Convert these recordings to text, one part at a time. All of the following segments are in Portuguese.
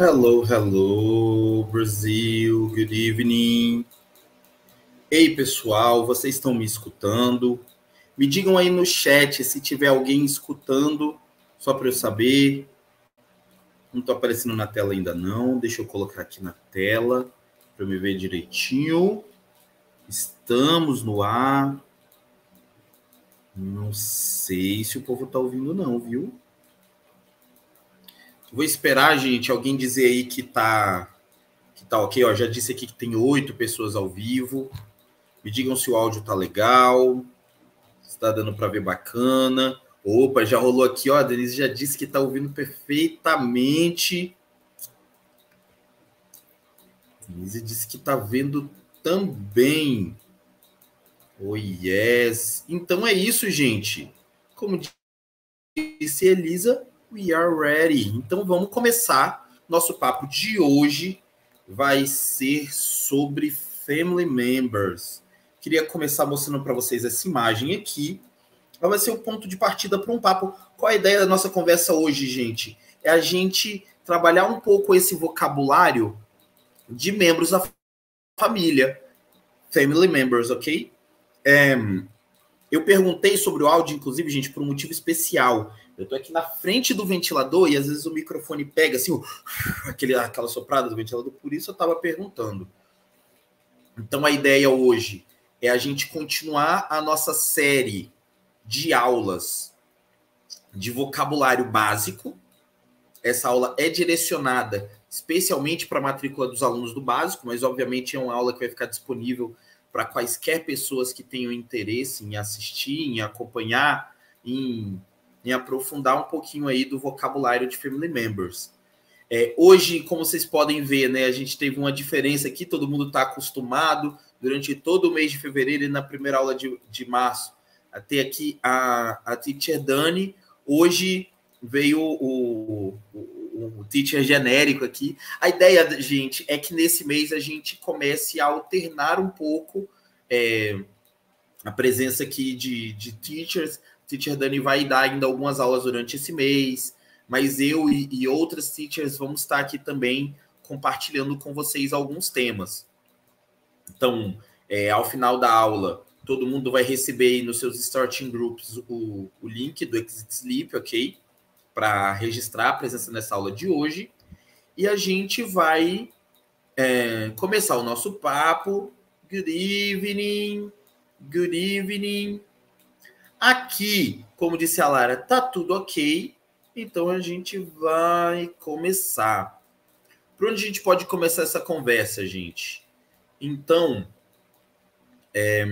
Hello, hello, Brasil. Good evening. Ei, pessoal, vocês estão me escutando? Me digam aí no chat se tiver alguém escutando, só para eu saber. Não está aparecendo na tela ainda não. Deixa eu colocar aqui na tela para me ver direitinho. Estamos no ar. Não sei se o povo está ouvindo não, viu? Vou esperar, gente, alguém dizer aí que tá, que tá ok. Ó, já disse aqui que tem oito pessoas ao vivo. Me digam se o áudio tá legal. Está dando para ver bacana. Opa, já rolou aqui, ó. A Denise já disse que tá ouvindo perfeitamente. Denise disse que tá vendo também. Oh, yes. Então é isso, gente. Como disse Elisa, We are ready. Então vamos começar. Nosso papo de hoje vai ser sobre family members. Queria começar mostrando para vocês essa imagem aqui. Ela vai ser o ponto de partida para um papo. Qual a ideia da nossa conversa hoje, gente? É a gente trabalhar um pouco esse vocabulário de membros da família, family members, ok? É, eu perguntei sobre o áudio, inclusive, gente, por um motivo especial. Eu tô aqui na frente do ventilador e às vezes o microfone pega assim, o, aquele, aquela soprada do ventilador, por isso eu estava perguntando. Então a ideia hoje é a gente continuar a nossa série de aulas de vocabulário básico. Essa aula é direcionada especialmente para a matrícula dos alunos do básico, mas obviamente é uma aula que vai ficar disponível para quaisquer pessoas que tenham interesse em assistir, em acompanhar, em em aprofundar um pouquinho aí do vocabulário de family members. É, hoje, como vocês podem ver, né, a gente teve uma diferença aqui, todo mundo está acostumado durante todo o mês de fevereiro e na primeira aula de, de março a ter aqui a, a teacher Dani. Hoje veio o, o, o teacher genérico aqui. A ideia, gente, é que nesse mês a gente comece a alternar um pouco é, a presença aqui de, de teachers Teacher Dani vai dar ainda algumas aulas durante esse mês, mas eu e, e outras teachers vamos estar aqui também compartilhando com vocês alguns temas. Então, é, ao final da aula, todo mundo vai receber nos seus starting groups o, o link do Exit Sleep, ok? Para registrar a presença nessa aula de hoje. E a gente vai é, começar o nosso papo. Good evening, good evening. Aqui, como disse a Lara, tá tudo ok. Então a gente vai começar. Por onde a gente pode começar essa conversa, gente? Então, é,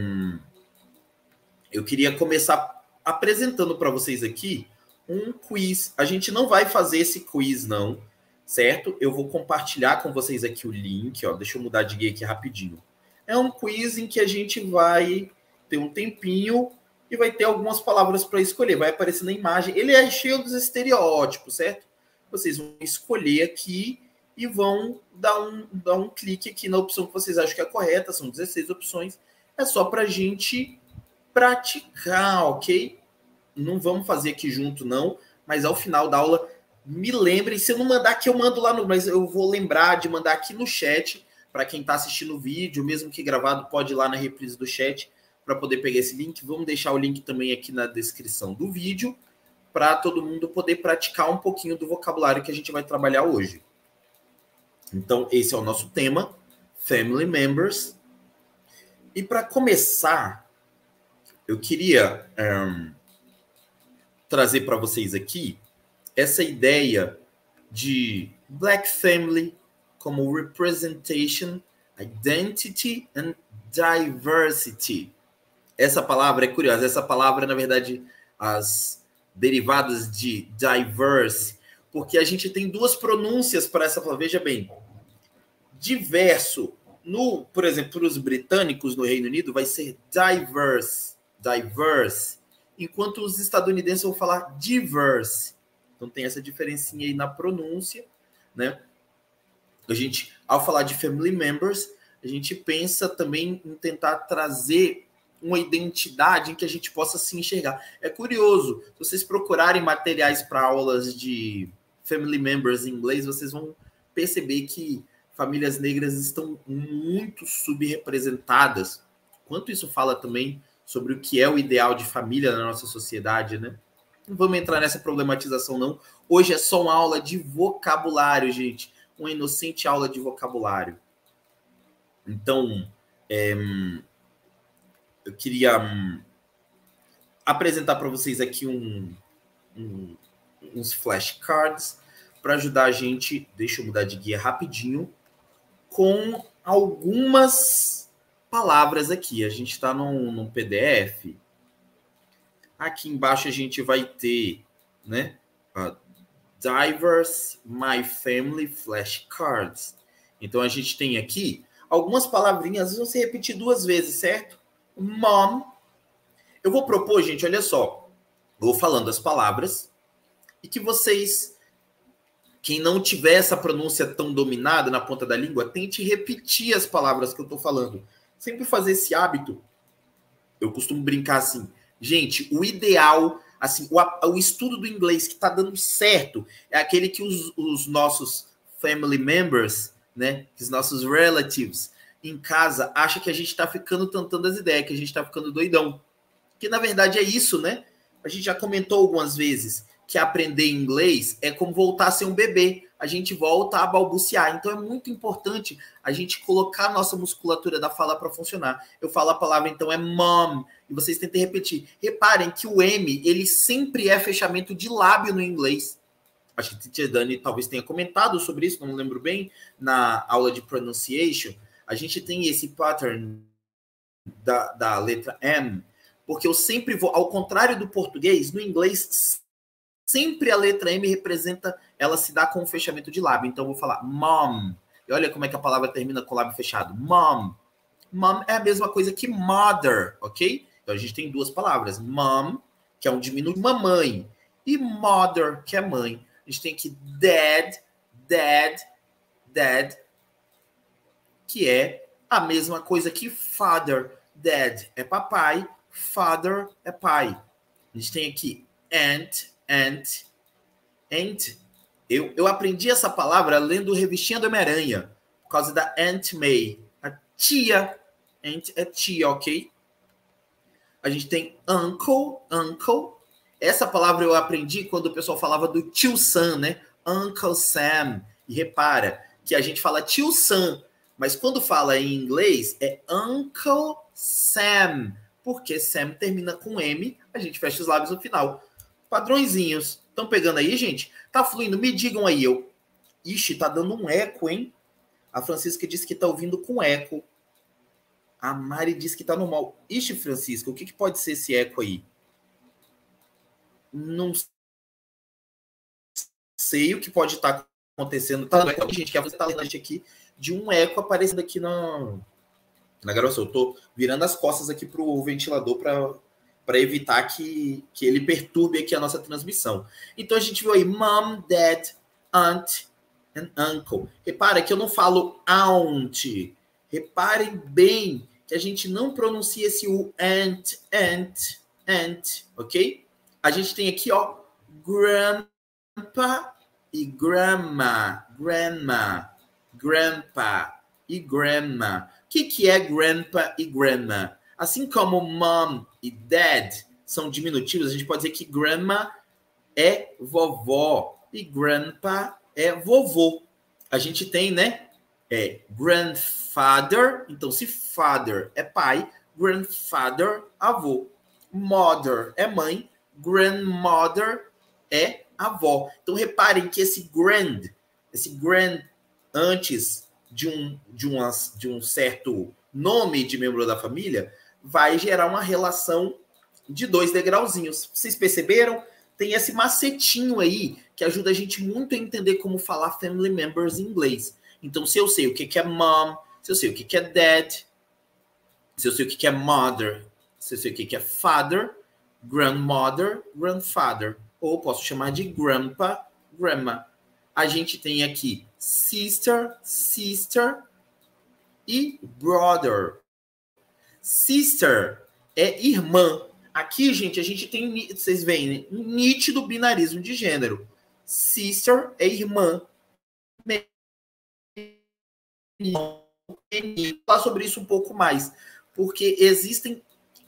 eu queria começar apresentando para vocês aqui um quiz. A gente não vai fazer esse quiz, não, certo? Eu vou compartilhar com vocês aqui o link, ó. Deixa eu mudar de guia aqui rapidinho. É um quiz em que a gente vai ter um tempinho e vai ter algumas palavras para escolher. Vai aparecer na imagem. Ele é cheio dos estereótipos, certo? Vocês vão escolher aqui e vão dar um, dar um clique aqui na opção que vocês acham que é correta. São 16 opções. É só para a gente praticar, ok? Não vamos fazer aqui junto, não. Mas ao final da aula, me lembrem. Se eu não mandar aqui, eu mando lá no. Mas eu vou lembrar de mandar aqui no chat. Para quem está assistindo o vídeo, mesmo que gravado, pode ir lá na reprise do chat para poder pegar esse link. Vamos deixar o link também aqui na descrição do vídeo para todo mundo poder praticar um pouquinho do vocabulário que a gente vai trabalhar hoje. Então, esse é o nosso tema, Family Members. E para começar, eu queria um, trazer para vocês aqui essa ideia de Black Family como representation, identity and diversity essa palavra é curiosa. Essa palavra, na verdade, as derivadas de diverse, porque a gente tem duas pronúncias para essa palavra. Veja bem, diverso, no, por exemplo, para os britânicos no Reino Unido, vai ser diverse, diverse, enquanto os estadunidenses vão falar diverse. Então tem essa diferencinha aí na pronúncia, né? A gente, ao falar de family members, a gente pensa também em tentar trazer uma identidade em que a gente possa se enxergar. É curioso, se vocês procurarem materiais para aulas de family members em inglês, vocês vão perceber que famílias negras estão muito subrepresentadas. Quanto isso fala também sobre o que é o ideal de família na nossa sociedade, né? Não vamos entrar nessa problematização, não. Hoje é só uma aula de vocabulário, gente. Uma inocente aula de vocabulário. Então, é, eu queria hum, apresentar para vocês aqui um, um, uns flashcards para ajudar a gente. Deixa eu mudar de guia rapidinho. Com algumas palavras aqui. A gente está num, num PDF. Aqui embaixo a gente vai ter, né? Uh, Divers My Family Flashcards. Então a gente tem aqui algumas palavrinhas, vão se repetir duas vezes, certo? Mom. Eu vou propor, gente, olha só. Vou falando as palavras e que vocês, quem não tiver essa pronúncia tão dominada na ponta da língua, tente repetir as palavras que eu estou falando. Sempre fazer esse hábito. Eu costumo brincar assim, gente, o ideal, assim, o, o estudo do inglês que está dando certo é aquele que os, os nossos family members, né, os nossos relatives em casa acha que a gente está ficando tentando as ideias, que a gente está ficando doidão. Que na verdade é isso, né? A gente já comentou algumas vezes que aprender inglês é como voltar a ser um bebê. A gente volta a balbuciar. Então é muito importante a gente colocar a nossa musculatura da fala para funcionar. Eu falo a palavra então é mom e vocês tentem repetir. Reparem que o M, ele sempre é fechamento de lábio no inglês. Acho que a Dani talvez tenha comentado sobre isso, não lembro bem, na aula de pronunciation. A gente tem esse pattern da, da letra M, porque eu sempre vou, ao contrário do português, no inglês sempre a letra M representa, ela se dá com um fechamento de lábio. Então eu vou falar mom. E olha como é que a palavra termina com o lábio fechado. Mom. Mom é a mesma coisa que mother, ok? Então a gente tem duas palavras. Mom, que é um diminutivo, mamãe. E mother, que é mãe. A gente tem aqui dad, dad, dad, que é a mesma coisa que father. Dad é papai, father é pai. A gente tem aqui aunt, aunt, aunt. Eu, eu aprendi essa palavra lendo Revistinha do Homem-Aranha, por causa da Aunt May. A tia, aunt é tia, ok? A gente tem uncle, uncle. Essa palavra eu aprendi quando o pessoal falava do tio Sam, né? Uncle Sam. E repara que a gente fala tio Sam, mas quando fala em inglês é Uncle Sam, porque Sam termina com M, a gente fecha os lábios no final padrõezinhos. Estão pegando aí, gente? Tá fluindo? Me digam aí. Eu... Ixi, tá dando um eco, hein? A Francisca disse que tá ouvindo com eco. A Mari disse que tá normal. Ixi, Francisca, o que, que pode ser esse eco aí? Não sei o que pode estar tá acontecendo. Tá, eco, gente, que você tá lendo aqui de um eco aparecendo aqui na, na gravação. Eu tô virando as costas aqui pro ventilador para evitar que, que ele perturbe aqui a nossa transmissão. Então a gente viu aí mom, dad, aunt and uncle. Repara que eu não falo aunt. Reparem bem que a gente não pronuncia esse u aunt, aunt, aunt, ok? A gente tem aqui, ó, grandpa e grandma, grandma, grandpa e grandma. O que, que é grandpa e grandma? Assim como mom e dad são diminutivos, a gente pode dizer que grandma é vovó e grandpa é vovô. A gente tem, né? É grandfather, então se father é pai, grandfather avô. Mother é mãe, grandmother é avó. Então reparem que esse grand, esse grand antes de um de, uma, de um certo nome de membro da família, vai gerar uma relação de dois degrauzinhos. Vocês perceberam? Tem esse macetinho aí que ajuda a gente muito a entender como falar family members em inglês. Então, se eu sei o que é mom, se eu sei o que é dad, se eu sei o que é mother, se eu sei o que é father, grandmother, grandfather, ou posso chamar de grandpa, grandma. A gente tem aqui sister, sister e brother. Sister é irmã. Aqui, gente, a gente tem, vocês veem, um nítido binarismo de gênero. Sister é irmã. falar sobre isso um pouco mais, porque existem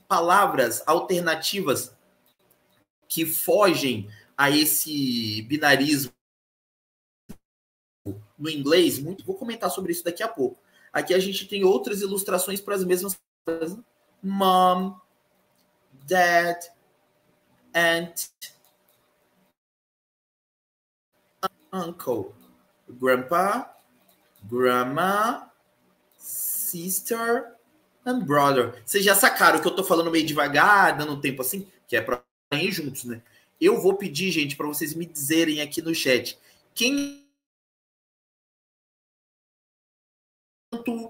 palavras alternativas que fogem a esse binarismo no inglês. Muito, vou comentar sobre isso daqui a pouco. Aqui a gente tem outras ilustrações para as mesmas coisas. Mom, dad, aunt, uncle, grandpa, grandma, sister and brother. Vocês já sacaram que eu tô falando meio devagar, dando tempo assim, que é para ir juntos, né? Eu vou pedir, gente, para vocês me dizerem aqui no chat quem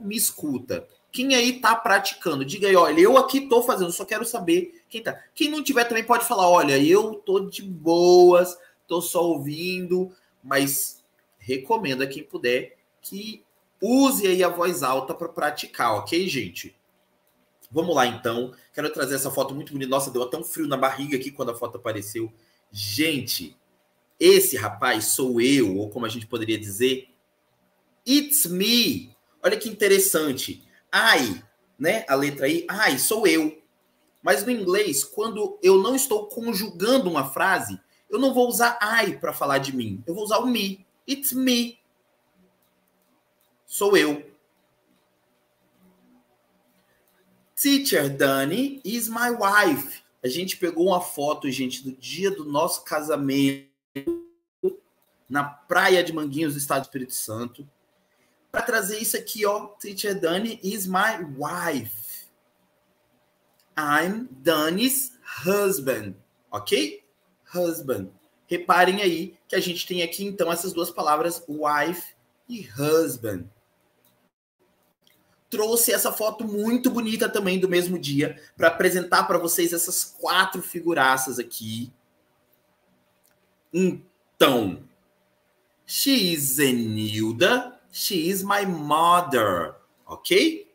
me escuta. Quem aí tá praticando? Diga aí, olha, eu aqui tô fazendo, só quero saber quem tá. Quem não tiver também pode falar, olha, eu tô de boas, tô só ouvindo, mas recomendo a quem puder que use aí a voz alta para praticar, ok, gente? Vamos lá, então. Quero trazer essa foto muito bonita. Nossa, deu até um frio na barriga aqui quando a foto apareceu. Gente, esse rapaz sou eu, ou como a gente poderia dizer, it's me. Olha que interessante. I, né? A letra I, I sou eu. Mas no inglês, quando eu não estou conjugando uma frase, eu não vou usar I para falar de mim. Eu vou usar o me. It's me. Sou eu. Teacher Dani is my wife. A gente pegou uma foto, gente, do dia do nosso casamento na praia de Manguinhos, do Estado do Espírito Santo, para trazer isso aqui, ó. Teacher Dani is my wife. I'm Dani's husband, ok? Husband. Reparem aí que a gente tem aqui então essas duas palavras, wife e husband trouxe essa foto muito bonita também do mesmo dia para apresentar para vocês essas quatro figuraças aqui. Então, she is Zenilda, she is my mother, ok?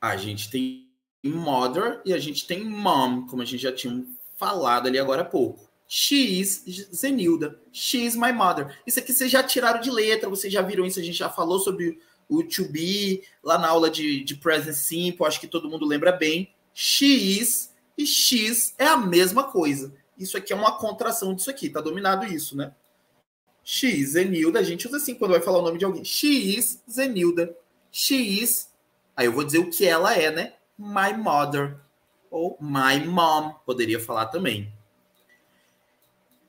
A gente tem mother e a gente tem mom, como a gente já tinha falado ali agora há pouco. She is Zenilda, she is my mother. Isso aqui vocês já tiraram de letra, vocês já viram isso, a gente já falou sobre o to be, lá na aula de, de present simple, acho que todo mundo lembra bem. She is e X é a mesma coisa. Isso aqui é uma contração disso aqui, tá dominado isso, né? X, Zenilda, a gente usa assim quando vai falar o nome de alguém. X, Zenilda. X, aí eu vou dizer o que ela é, né? My mother. Ou my mom, poderia falar também.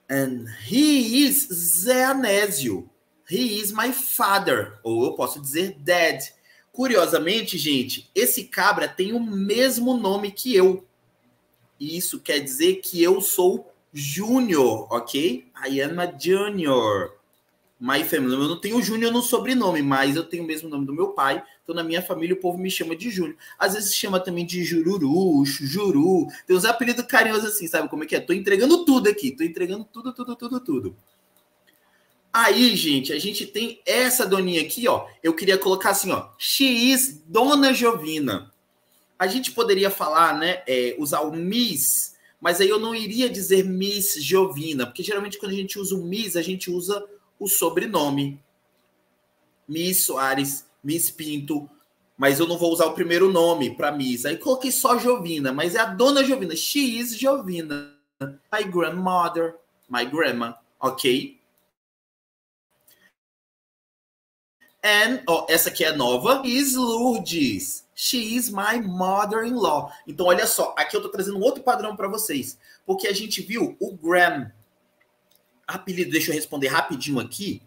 And he is Zé Anésio. He is my father. Ou eu posso dizer dad. Curiosamente, gente, esse cabra tem o mesmo nome que eu. E isso quer dizer que eu sou Júnior, ok? I am a junior. My family. Eu não tenho Júnior no sobrenome, mas eu tenho o mesmo nome do meu pai. Então, na minha família, o povo me chama de Júnior. Às vezes chama também de Jururu, Juru. Tem uns apelidos carinhosos assim, sabe como é que é? Tô entregando tudo aqui. Tô entregando tudo, tudo, tudo, tudo. Aí, gente, a gente tem essa doninha aqui, ó. Eu queria colocar assim, ó. Is Dona Jovina. A gente poderia falar, né? É, usar o Miss, mas aí eu não iria dizer Miss Jovina, porque geralmente quando a gente usa o Miss, a gente usa o sobrenome. Miss Soares, Miss Pinto, mas eu não vou usar o primeiro nome para Miss. Aí coloquei só Jovina, mas é a Dona Jovina. She is Jovina. My grandmother, my grandma, ok? And, oh, essa aqui é nova, is Lourdes. She is my mother-in-law. Então, olha só, aqui eu tô trazendo outro padrão para vocês. Porque a gente viu o Graham. Apelido, deixa eu responder rapidinho aqui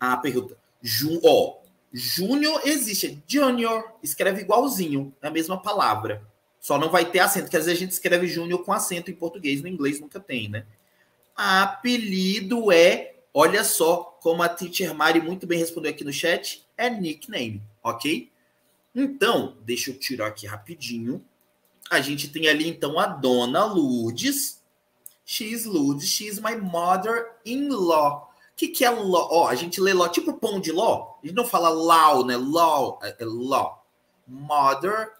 a pergunta. Ju, ó, Júnior existe, Junior, escreve igualzinho, a mesma palavra. Só não vai ter acento, porque às vezes a gente escreve Júnior com acento em português, no inglês nunca tem, né? Apelido é Olha só como a Teacher Mari muito bem respondeu aqui no chat. É nickname, ok? Então, deixa eu tirar aqui rapidinho. A gente tem ali, então, a dona Lourdes. She's Lourdes. She's my mother-in-law. O que, que é law? Ó, a gente lê law, tipo pão de law. A gente não fala law, né? Law, é, é law. Mother-in-law.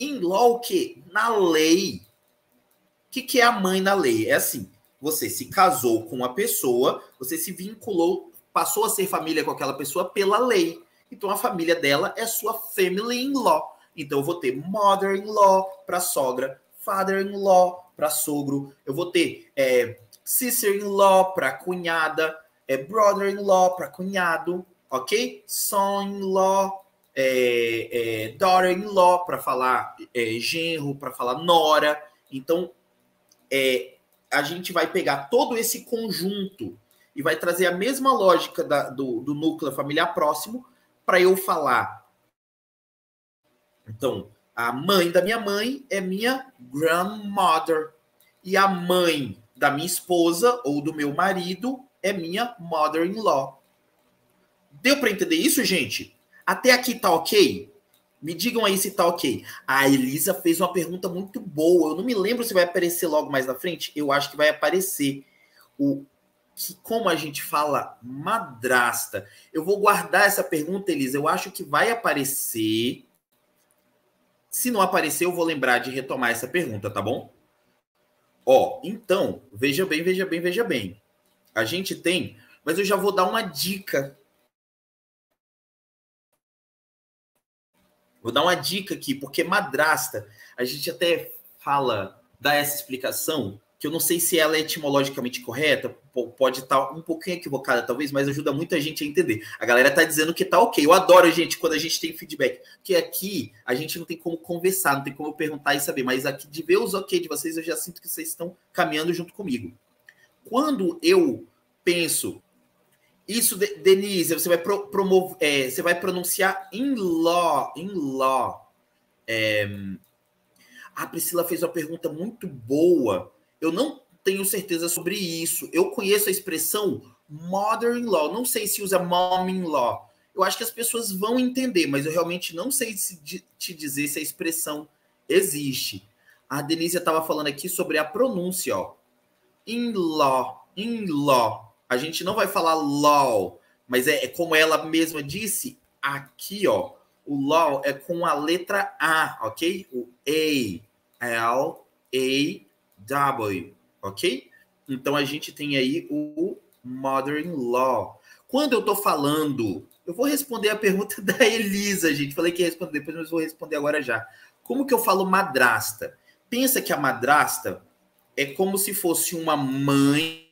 In-law o quê? Na lei. O que, que é a mãe na lei? É assim você se casou com uma pessoa, você se vinculou passou a ser família com aquela pessoa pela lei. Então a família dela é sua family-in-law. Então eu vou ter mother-in-law para sogra, father-in-law para sogro, eu vou ter é, sister-in-law para cunhada, é, brother-in-law para cunhado, ok? Son-in-law, é, é, daughter-in-law para falar é, genro, para falar nora. Então, é, a gente vai pegar todo esse conjunto e vai trazer a mesma lógica da, do, do núcleo familiar próximo para eu falar. Então, a mãe da minha mãe é minha grandmother. E a mãe da minha esposa ou do meu marido é minha mother-in-law. Deu para entender isso, gente? Até aqui tá ok? Me digam aí se tá ok. A Elisa fez uma pergunta muito boa. Eu não me lembro se vai aparecer logo mais na frente. Eu acho que vai aparecer o que como a gente fala madrasta. Eu vou guardar essa pergunta, Elisa. Eu acho que vai aparecer. Se não aparecer, eu vou lembrar de retomar essa pergunta, tá bom? Ó, então, veja bem, veja bem, veja bem. A gente tem, mas eu já vou dar uma dica Vou dar uma dica aqui, porque madrasta, a gente até fala, dá essa explicação, que eu não sei se ela é etimologicamente correta, pode estar um pouquinho equivocada, talvez, mas ajuda muita gente a entender. A galera tá dizendo que tá ok. Eu adoro, gente, quando a gente tem feedback. Porque aqui a gente não tem como conversar, não tem como perguntar e saber, mas aqui de ver os ok de vocês, eu já sinto que vocês estão caminhando junto comigo. Quando eu penso isso, Denise, você vai pro, promover, é, você vai pronunciar in law, in law. É, a Priscila fez uma pergunta muito boa. Eu não tenho certeza sobre isso. Eu conheço a expressão mother-in-law. Não sei se usa mom-in-law. Eu acho que as pessoas vão entender, mas eu realmente não sei se, te dizer se a expressão existe. A Denise estava falando aqui sobre a pronúncia, ó. In-law, in-law a gente não vai falar law, mas é, é como ela mesma disse aqui, ó. O law é com a letra A, ok? O A, L, A, W, ok? Então a gente tem aí o mother-in-law. Quando eu tô falando, eu vou responder a pergunta da Elisa, gente. Falei que ia responder depois, mas vou responder agora já. Como que eu falo madrasta? Pensa que a madrasta é como se fosse uma mãe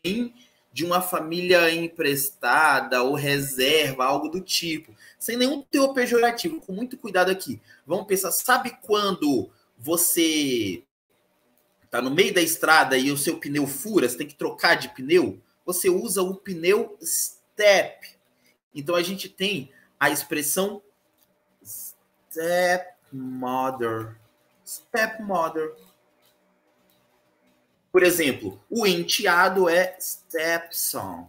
de uma família emprestada ou reserva, algo do tipo, sem nenhum teor pejorativo, com muito cuidado aqui. Vamos pensar, sabe quando você está no meio da estrada e o seu pneu fura, você tem que trocar de pneu? Você usa o pneu step. Então a gente tem a expressão stepmother. Stepmother por exemplo, o enteado é stepson.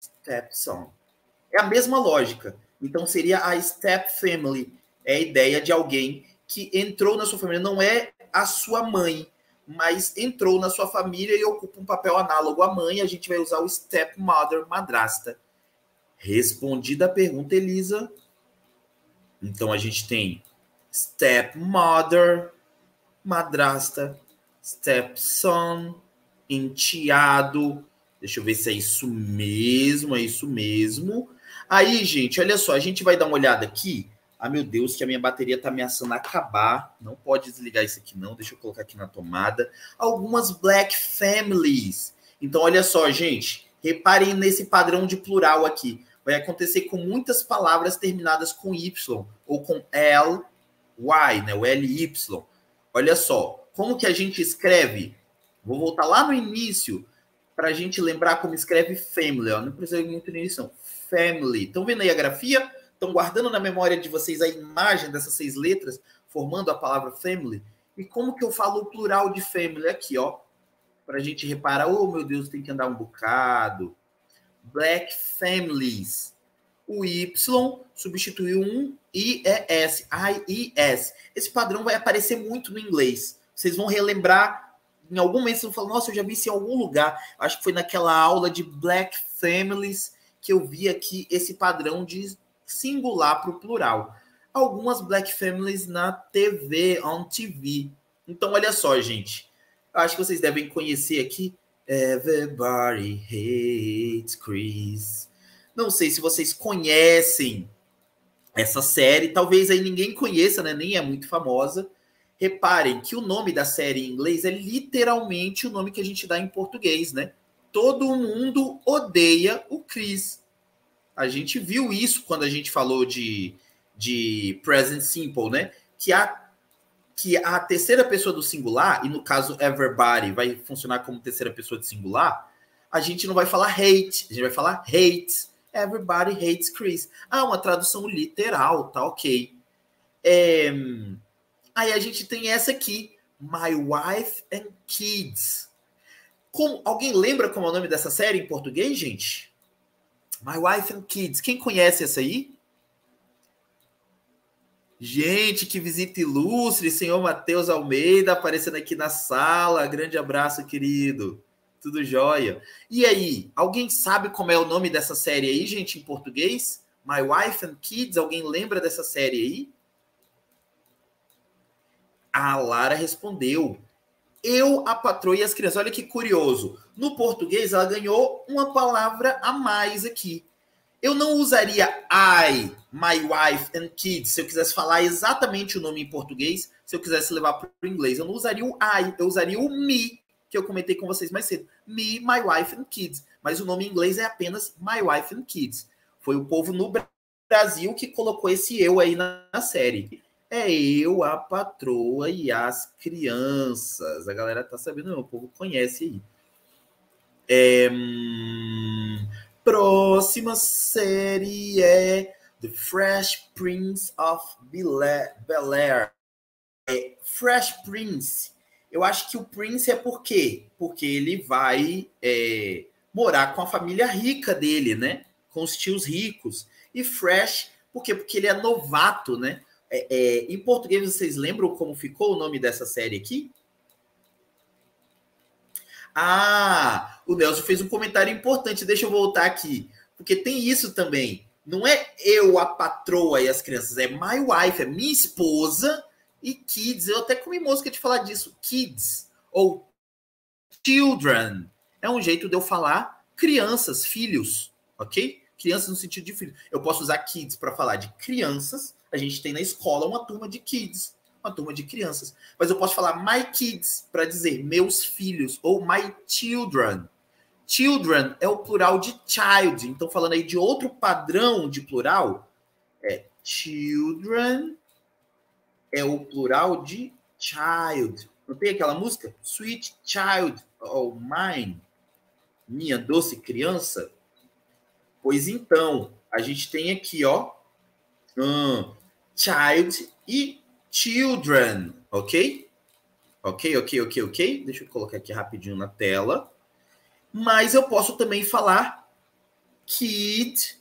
Stepson. É a mesma lógica. Então seria a step family. É a ideia de alguém que entrou na sua família. Não é a sua mãe, mas entrou na sua família e ocupa um papel análogo à mãe. A gente vai usar o stepmother, madrasta. Respondida a pergunta, Elisa. Então a gente tem stepmother, madrasta, stepson, enteado. Deixa eu ver se é isso mesmo, é isso mesmo. Aí, gente, olha só, a gente vai dar uma olhada aqui. Ah, meu Deus, que a minha bateria tá ameaçando acabar. Não pode desligar isso aqui, não. Deixa eu colocar aqui na tomada. Algumas Black Families. Então, olha só, gente. Reparem nesse padrão de plural aqui. Vai acontecer com muitas palavras terminadas com Y ou com L, Y, né? O L, Y. Olha só, como que a gente escreve? Vou voltar lá no início para a gente lembrar como escreve family. Ó. Não precisa ir muito nisso, não. Family. Estão vendo aí a grafia? Estão guardando na memória de vocês a imagem dessas seis letras, formando a palavra family? E como que eu falo o plural de family aqui, ó? Para a gente reparar, oh meu Deus, tem que andar um bocado. Black families. O Y substituiu um IES, I-E-S. Esse padrão vai aparecer muito no inglês. Vocês vão relembrar, em algum momento, vocês vão falar, nossa, eu já vi isso em algum lugar. Acho que foi naquela aula de Black Families que eu vi aqui esse padrão de singular para o plural. Algumas Black Families na TV, on TV. Então, olha só, gente. Eu acho que vocês devem conhecer aqui. Everybody hates Chris. Não sei se vocês conhecem essa série, talvez aí ninguém conheça, né? Nem é muito famosa. Reparem que o nome da série em inglês é literalmente o nome que a gente dá em português, né? Todo mundo odeia o Chris. A gente viu isso quando a gente falou de, de present simple, né? Que a, que a terceira pessoa do singular, e no caso everybody vai funcionar como terceira pessoa de singular, a gente não vai falar hate, a gente vai falar hates. Everybody hates Chris. Ah, uma tradução literal, tá ok. É... Aí a gente tem essa aqui, My Wife and Kids. Como, alguém lembra como é o nome dessa série em português, gente? My Wife and Kids. Quem conhece essa aí? Gente, que visita ilustre, senhor Matheus Almeida aparecendo aqui na sala. Grande abraço, querido. Tudo jóia. E aí, alguém sabe como é o nome dessa série aí, gente, em português? My Wife and Kids, alguém lembra dessa série aí? A Lara respondeu. Eu, a patroa e as crianças. Olha que curioso. No português, ela ganhou uma palavra a mais aqui. Eu não usaria I, my wife and kids se eu quisesse falar exatamente o nome em português, se eu quisesse levar para o inglês. Eu não usaria o I, eu usaria o me, que eu comentei com vocês mais cedo. Me, my wife and kids. Mas o nome em inglês é apenas my wife and kids. Foi o povo no Brasil que colocou esse eu aí na, na série. É eu, a patroa e as crianças. A galera tá sabendo, o povo conhece aí. É, hum, próxima série é The Fresh Prince of Bel-Air. É, Fresh Prince eu acho que o Prince é por quê? Porque ele vai é, morar com a família rica dele, né? Com os tios ricos. E Fresh, por quê? Porque ele é novato, né? É, é, em português, vocês lembram como ficou o nome dessa série aqui? Ah, o Nelson fez um comentário importante. Deixa eu voltar aqui. Porque tem isso também. Não é eu, a patroa e as crianças, é my wife, é minha esposa e kids, eu até comi mosca de falar disso. Kids ou children é um jeito de eu falar crianças, filhos, ok? Crianças no sentido de filhos. Eu posso usar kids para falar de crianças. A gente tem na escola uma turma de kids, uma turma de crianças. Mas eu posso falar my kids para dizer meus filhos ou my children. Children é o plural de child. Então, falando aí de outro padrão de plural, é children é o plural de child. Não tem aquela música? Sweet Child of Mine, minha doce criança. Pois então, a gente tem aqui, ó, um, child e children, ok? Ok, ok, ok, ok. Deixa eu colocar aqui rapidinho na tela. Mas eu posso também falar kid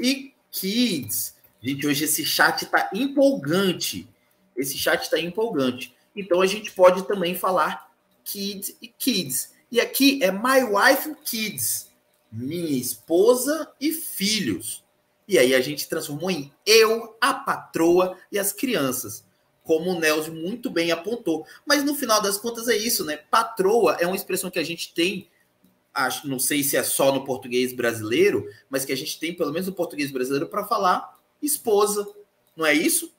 e kids. Gente, hoje esse chat está empolgante. Esse chat está empolgante. Então a gente pode também falar kids e kids. E aqui é my wife and kids. Minha esposa e filhos. E aí a gente transformou em eu, a patroa e as crianças. Como o Nelson muito bem apontou. Mas no final das contas é isso, né? Patroa é uma expressão que a gente tem acho, não sei se é só no português brasileiro, mas que a gente tem, pelo menos no português brasileiro, para falar esposa, não é isso?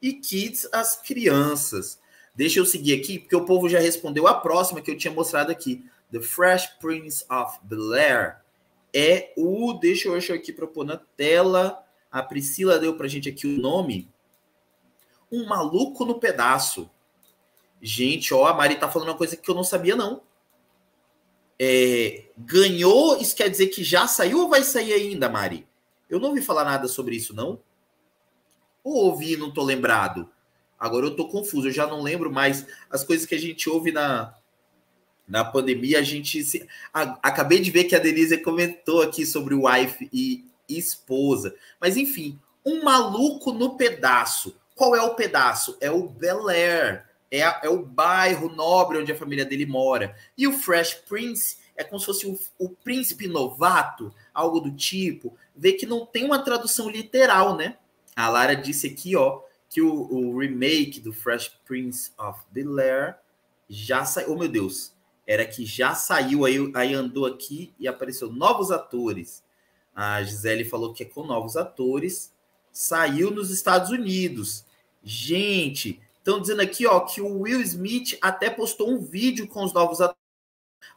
E kids, as crianças. Deixa eu seguir aqui, porque o povo já respondeu a próxima que eu tinha mostrado aqui. The Fresh Prince of Bel-Air é o. Deixa eu achar aqui para pôr na tela. A Priscila deu para gente aqui o nome. Um maluco no pedaço. Gente, ó, a Mari tá falando uma coisa que eu não sabia, não. É, ganhou, isso quer dizer que já saiu ou vai sair ainda, Mari? Eu não ouvi falar nada sobre isso, não? Ou ouvi e não tô lembrado? Agora eu tô confuso, eu já não lembro mais as coisas que a gente ouve na, na pandemia. A gente se. Acabei de ver que a Denise comentou aqui sobre wife e esposa. Mas enfim, um maluco no pedaço. Qual é o pedaço? É o Bel Air. É, a, é o bairro nobre onde a família dele mora. E o Fresh Prince é como se fosse o, o príncipe novato, algo do tipo vê que não tem uma tradução literal, né? A Lara disse aqui, ó, que o, o remake do Fresh Prince of Bel-Air já saiu. Oh, meu Deus! Era que já saiu, aí, aí andou aqui e apareceu novos atores. A Gisele falou que é com novos atores. Saiu nos Estados Unidos. Gente, estão dizendo aqui, ó, que o Will Smith até postou um vídeo com os novos atores.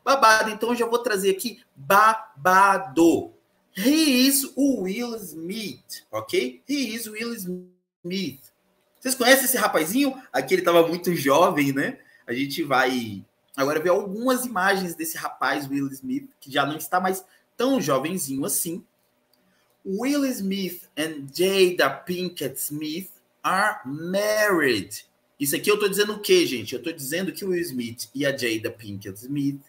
Babado, então eu já vou trazer aqui babado. He is o Will Smith, ok? He is Will Smith. Vocês conhecem esse rapazinho? Aqui ele estava muito jovem, né? A gente vai agora ver algumas imagens desse rapaz, Will Smith, que já não está mais tão jovenzinho assim. Will Smith and Jada Pinkett Smith are married. Isso aqui eu estou dizendo o quê, gente? Eu estou dizendo que o Will Smith e a Jada Pinkett Smith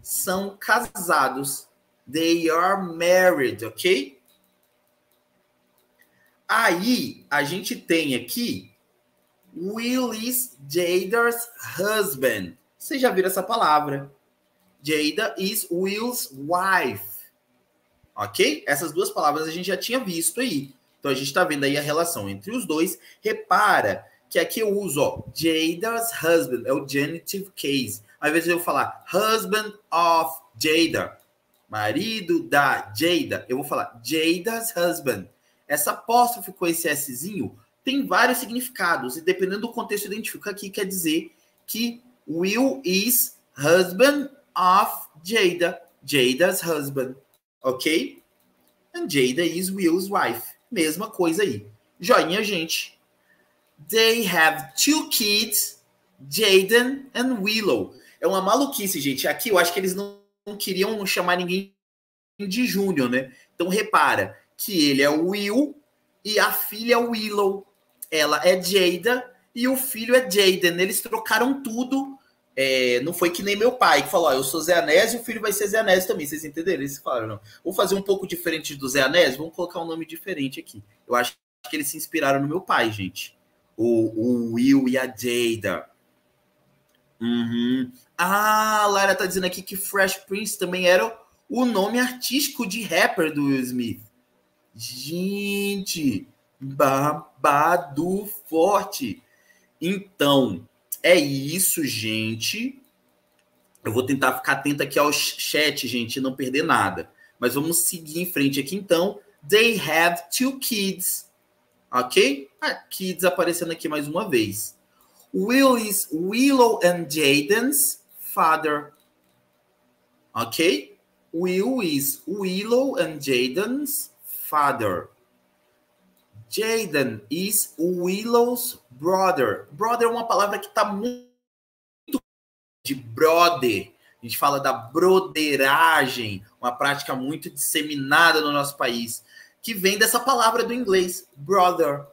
são casados. They are married, ok? Aí a gente tem aqui Will is Jada's husband. Você já viram essa palavra? Jada is Will's wife. Ok? Essas duas palavras a gente já tinha visto aí. Então a gente está vendo aí a relação entre os dois. Repara que aqui eu uso ó, Jada's husband, é o genitive case. Ao invés de eu falar husband of Jada, marido da Jada, eu vou falar Jada's husband. Essa apóstrofe com esse Szinho tem vários significados, e dependendo do contexto identifica aqui, quer dizer que Will is husband of Jada, Jada's husband, ok? And Jada is Will's wife. Mesma coisa aí. Joinha, gente. They have two kids, Jaden and Willow. É uma maluquice, gente. Aqui eu acho que eles não, queriam chamar ninguém de Júnior, né? Então repara que ele é Will e a filha é Willow ela é Jada e o filho é Jaden. Eles trocaram tudo. É, não foi que nem meu pai que falou: ó, eu sou Zé Anésio o filho vai ser Zé Anésio também. Vocês entenderam? Eles falaram: não. Vou fazer um pouco diferente do Zé Anésio, vamos colocar um nome diferente aqui. Eu acho que eles se inspiraram no meu pai, gente. O, o Will e a Jada. Uhum. Ah, a Lara tá dizendo aqui que Fresh Prince também era o nome artístico de rapper do Will Smith. Gente, babado forte. Então, é isso, gente. Eu vou tentar ficar atento aqui ao chat, gente, e não perder nada. Mas vamos seguir em frente aqui, então. They have two kids. Ok? Ah, kids aparecendo aqui mais uma vez. Will is Willow and Jaden's father. Ok? Will is Willow and Jaden's father. Jaden is Willow's brother. Brother é uma palavra que está muito de brother. A gente fala da broderagem, uma prática muito disseminada no nosso país, que vem dessa palavra do inglês, brother,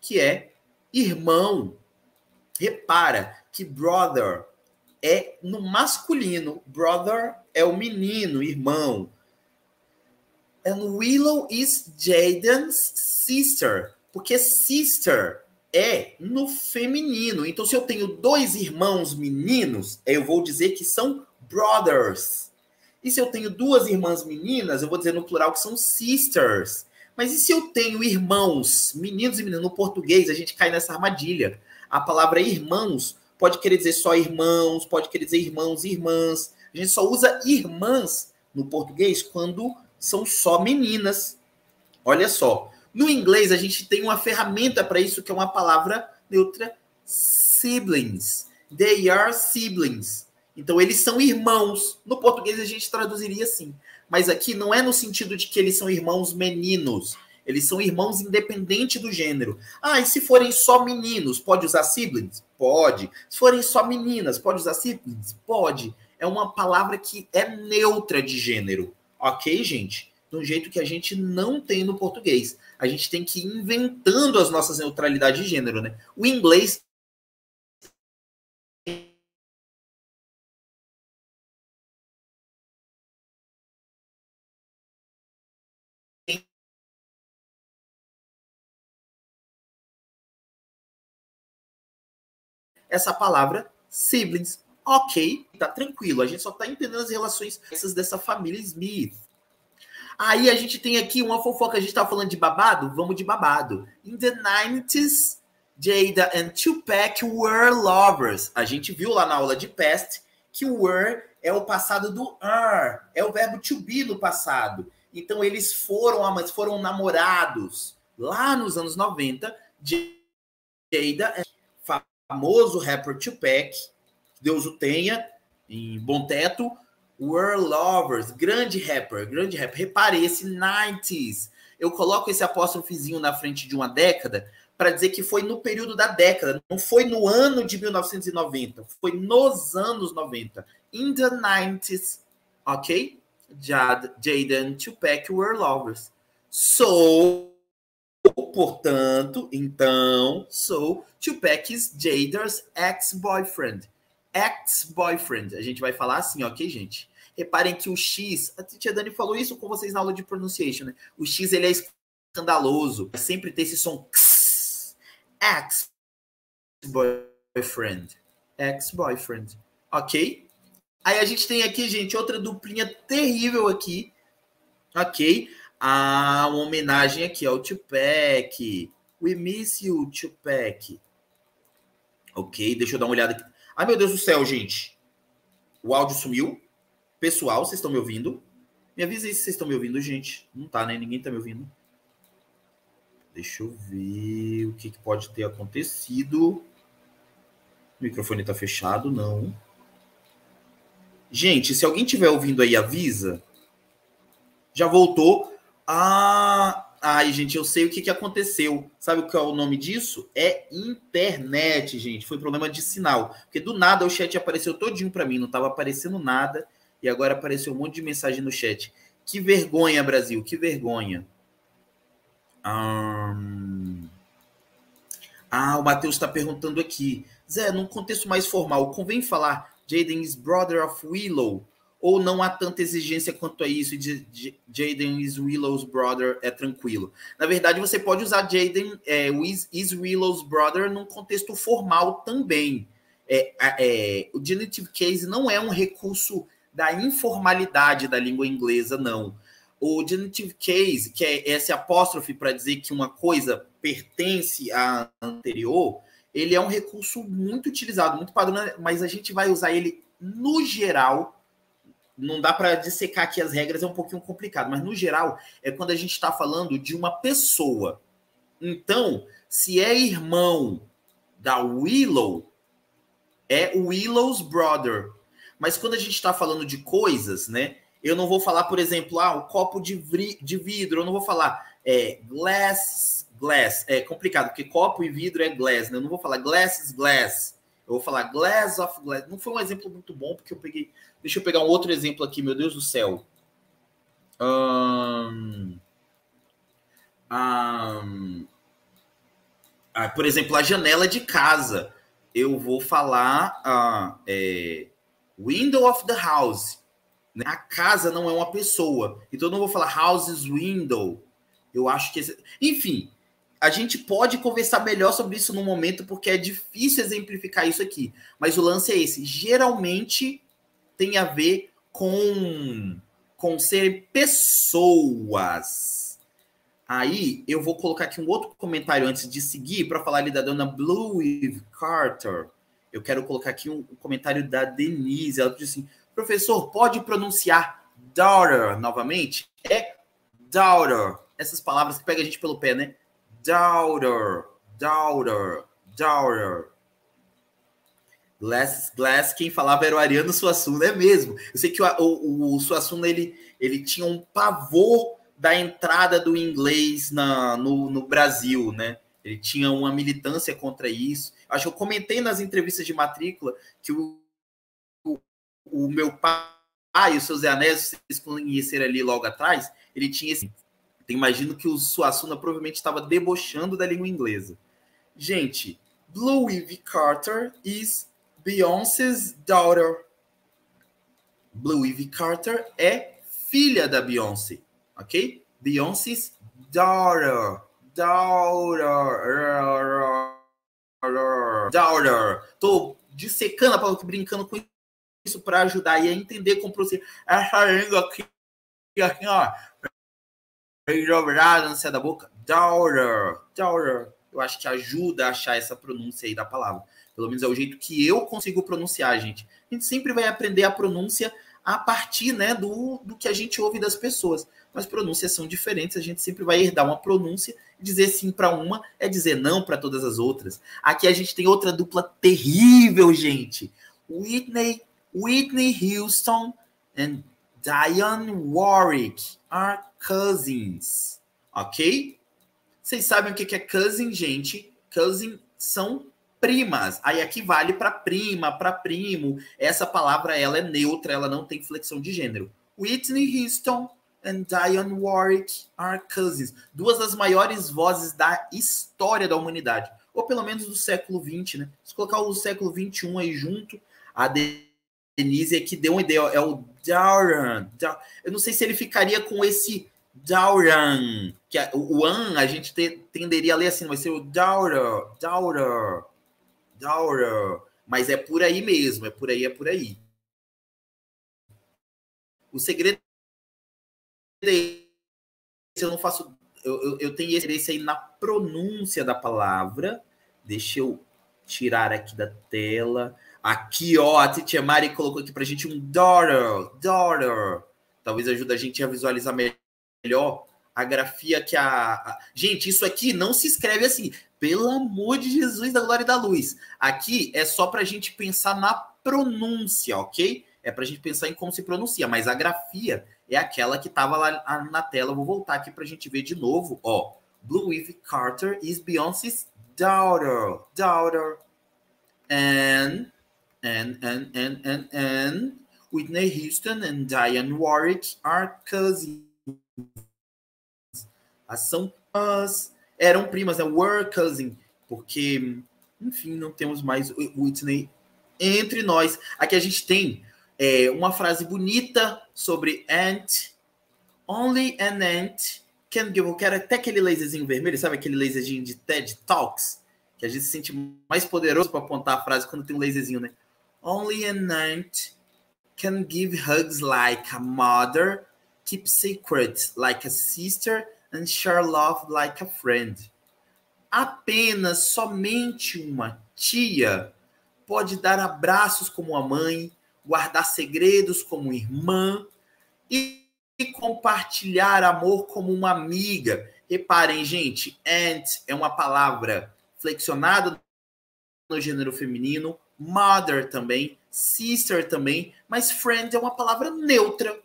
que é irmão. Repara que brother é no masculino, brother é o menino, irmão. And Willow is Jaden's sister. Porque sister é no feminino. Então, se eu tenho dois irmãos meninos, eu vou dizer que são brothers. E se eu tenho duas irmãs meninas, eu vou dizer no plural que são sisters. Mas e se eu tenho irmãos, meninos e meninas? No português, a gente cai nessa armadilha. A palavra irmãos pode querer dizer só irmãos, pode querer dizer irmãos e irmãs. A gente só usa irmãs no português quando são só meninas. Olha só. No inglês, a gente tem uma ferramenta para isso, que é uma palavra neutra, siblings. They are siblings. Então, eles são irmãos. No português, a gente traduziria assim. Mas aqui não é no sentido de que eles são irmãos meninos. Eles são irmãos independente do gênero. Ah, e se forem só meninos, pode usar siblings? Pode. Se forem só meninas, pode usar siblings? Pode. É uma palavra que é neutra de gênero. Ok, gente? De um jeito que a gente não tem no português. A gente tem que ir inventando as nossas neutralidades de gênero, né? O inglês essa palavra siblings. Ok, tá tranquilo. A gente só tá entendendo as relações dessa família Smith. Aí a gente tem aqui uma fofoca. A gente tá falando de babado? Vamos de babado. In the 90s, Jada and Tupac were lovers. A gente viu lá na aula de past que were é o passado do are, é o verbo to be no passado. Então eles foram foram namorados lá nos anos 90. Jada famoso rapper Tupac, Deus o tenha, em bom teto. World Lovers, grande rapper, grande rapper. Repare, esse 90s. Eu coloco esse apóstrofozinho na frente de uma década para dizer que foi no período da década, não foi no ano de 1990, foi nos anos 90. In the 90s, ok? Jad, Jaden, Tupac were lovers. So, portanto, então, so, Tupac is Jader's ex-boyfriend. Ex-boyfriend. A gente vai falar assim, ok, gente? Reparem que o X, a tia Dani falou isso com vocês na aula de pronunciation, né? O X ele é escandaloso, sempre tem esse som ex-boyfriend. Ex-boyfriend. Ok? Aí a gente tem aqui, gente, outra duplinha terrível aqui. Ok? Ah, uma homenagem aqui ao Tupac. We miss you, Tupac. Ok, deixa eu dar uma olhada aqui. Ai, meu Deus do céu, gente. O áudio sumiu. Pessoal, vocês estão me ouvindo? Me avisa aí se vocês estão me ouvindo, gente. Não tá, né? Ninguém tá me ouvindo. Deixa eu ver o que, que pode ter acontecido. O microfone tá fechado, não. Gente, se alguém tiver ouvindo aí, avisa. Já voltou. Ah, ai, gente, eu sei o que, que aconteceu. Sabe o que é o nome disso? É internet, gente. Foi problema de sinal. Porque do nada o chat apareceu todinho para mim, não tava aparecendo nada e agora apareceu um monte de mensagem no chat. Que vergonha, Brasil, que vergonha. Ah, o Matheus está perguntando aqui. Zé, num contexto mais formal, convém falar Jaden is brother of Willow? Ou não há tanta exigência quanto a isso? De, Jaden is Willow's brother é tranquilo. Na verdade, você pode usar Jaden é, is, is Willow's brother num contexto formal também. É, é, o genitive case não é um recurso da informalidade da língua inglesa, não. O genitive case, que é esse apóstrofe para dizer que uma coisa pertence à anterior, ele é um recurso muito utilizado, muito padrão, mas a gente vai usar ele no geral. Não dá para dissecar aqui as regras, é um pouquinho complicado, mas no geral é quando a gente está falando de uma pessoa. Então, se é irmão da Willow, é Willow's brother. Mas quando a gente está falando de coisas, né? Eu não vou falar, por exemplo, ah, um copo de, de vidro, eu não vou falar é, glass, glass. É complicado, porque copo e vidro é glass, né? Eu não vou falar glasses, glass. Eu vou falar glass of glass. Não foi um exemplo muito bom, porque eu peguei. Deixa eu pegar um outro exemplo aqui, meu Deus do céu. Um, um, ah, por exemplo, a janela de casa. Eu vou falar. Ah, é, Window of the house. Né? A casa não é uma pessoa. Então eu não vou falar houses window. Eu acho que. Esse... Enfim, a gente pode conversar melhor sobre isso no momento, porque é difícil exemplificar isso aqui. Mas o lance é esse. Geralmente tem a ver com, com ser pessoas. Aí eu vou colocar aqui um outro comentário antes de seguir para falar ali da dona Blue Carter eu quero colocar aqui um, comentário da Denise. Ela disse assim: professor, pode pronunciar daughter novamente? É daughter. Essas palavras que pega a gente pelo pé, né? Daughter, daughter, daughter. Glass, Glass, quem falava era o Ariano Suassuna, é mesmo. Eu sei que o, o, o Suassuna, ele, ele tinha um pavor da entrada do inglês na, no, no Brasil, né? Ele tinha uma militância contra isso. Acho que eu comentei nas entrevistas de matrícula que o, o, o meu pai e o seu Zé Anésio, vocês conheceram ali logo atrás, ele tinha esse. Imagino que o Suassuna provavelmente estava debochando da língua inglesa. Gente, Blue Ivy Carter is Beyoncé's daughter. Blue Ivy Carter é filha da Beyoncé, ok? Beyoncé's daughter. Daughter. Daughter. Tô dissecando a palavra, brincando com isso para ajudar e a entender como pronunciar essa língua aqui, aqui ó. Dobrada, não sei da boca. Daughter. Daughter. Eu acho que ajuda a achar essa pronúncia aí da palavra. Pelo menos é o jeito que eu consigo pronunciar, gente. A gente sempre vai aprender a pronúncia a partir né, do, do que a gente ouve das pessoas. Mas pronúncias são diferentes, a gente sempre vai herdar uma pronúncia. Dizer sim para uma é dizer não para todas as outras. Aqui a gente tem outra dupla terrível, gente. Whitney, Whitney Houston and Diane Warwick are cousins. Ok? Vocês sabem o que é cousin, gente? Cousin são primas. Aí aqui vale para prima, para primo. Essa palavra ela é neutra, ela não tem flexão de gênero. Whitney Houston and Diane Warwick are cousins. Duas das maiores vozes da história da humanidade. Ou pelo menos do século XX, né? Se colocar o século XXI aí junto, a Denise aqui deu uma ideia. É o Dauran. Eu não sei se ele ficaria com esse Dauran. Que o an a gente tenderia a ler assim, vai ser o Dauran. Dauran. Daughter. Mas é por aí mesmo, é por aí, é por aí. O segredo é eu não faço. Eu, eu, eu tenho esse aí na pronúncia da palavra. Deixa eu tirar aqui da tela. Aqui, ó, a Titia Mari colocou aqui pra gente um daughter, daughter. Talvez ajude a gente a visualizar melhor a grafia que a, a. Gente, isso aqui não se escreve assim. Pelo amor de Jesus da glória e da luz. Aqui é só para a gente pensar na pronúncia, ok? É para a gente pensar em como se pronuncia, mas a grafia é aquela que estava lá na tela. vou voltar aqui para a gente ver de novo. Ó, Blue Ivy Carter is Beyoncé's daughter, daughter, and and and and and and Whitney Houston and Diane Warwick are cousins. São as eram primas, né? Were cousin, porque, enfim, não temos mais Whitney entre nós. Aqui a gente tem é, uma frase bonita sobre ant. Only an ant can give. Eu quero até aquele laserzinho vermelho, sabe aquele laserzinho de TED Talks? Que a gente se sente mais poderoso para apontar a frase quando tem um laserzinho, né? Only an ant can give hugs like a mother, keep secrets like a sister, and share love like a friend. Apenas somente uma tia pode dar abraços como a mãe, guardar segredos como irmã e compartilhar amor como uma amiga. Reparem, gente, aunt é uma palavra flexionada no gênero feminino, mother também, sister também, mas friend é uma palavra neutra,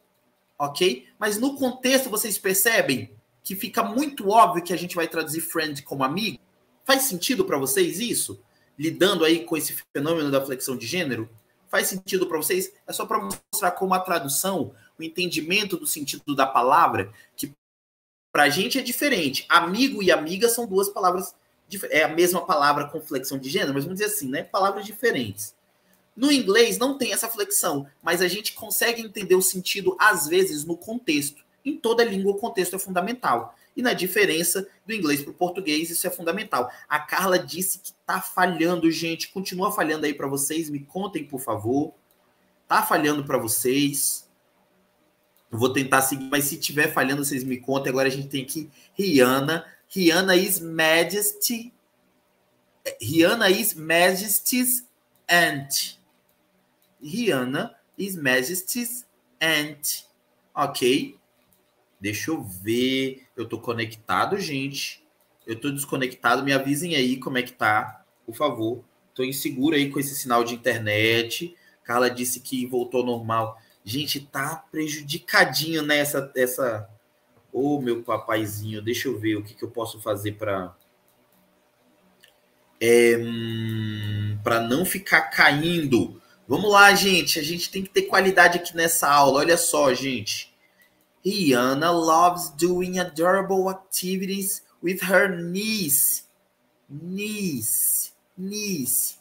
ok? Mas no contexto vocês percebem que fica muito óbvio que a gente vai traduzir friend como amigo? Faz sentido para vocês isso? Lidando aí com esse fenômeno da flexão de gênero? Faz sentido para vocês? É só para mostrar como a tradução, o entendimento do sentido da palavra, que para a gente é diferente. Amigo e amiga são duas palavras, é a mesma palavra com flexão de gênero, mas vamos dizer assim, né? Palavras diferentes. No inglês não tem essa flexão, mas a gente consegue entender o sentido às vezes no contexto. Em toda língua, o contexto é fundamental. E na diferença do inglês para o português, isso é fundamental. A Carla disse que está falhando, gente. Continua falhando aí para vocês. Me contem, por favor. Tá falhando para vocês. Eu vou tentar seguir, mas se tiver falhando, vocês me contem. Agora a gente tem aqui Rihanna. Rihanna is Majesty. Rihanna is Majesty's Aunt. Rihanna is Majesty's Aunt. Ok? Deixa eu ver. Eu tô conectado, gente. Eu tô desconectado. Me avisem aí como é que tá, por favor. Tô inseguro aí com esse sinal de internet. Carla disse que voltou normal. Gente, tá prejudicadinho nessa né, essa Ô, oh, meu papaizinho, deixa eu ver o que, que eu posso fazer para é, hum, para não ficar caindo. Vamos lá, gente. A gente tem que ter qualidade aqui nessa aula. Olha só, gente. Rihanna loves doing adorable activities with her niece. Niece. Niece.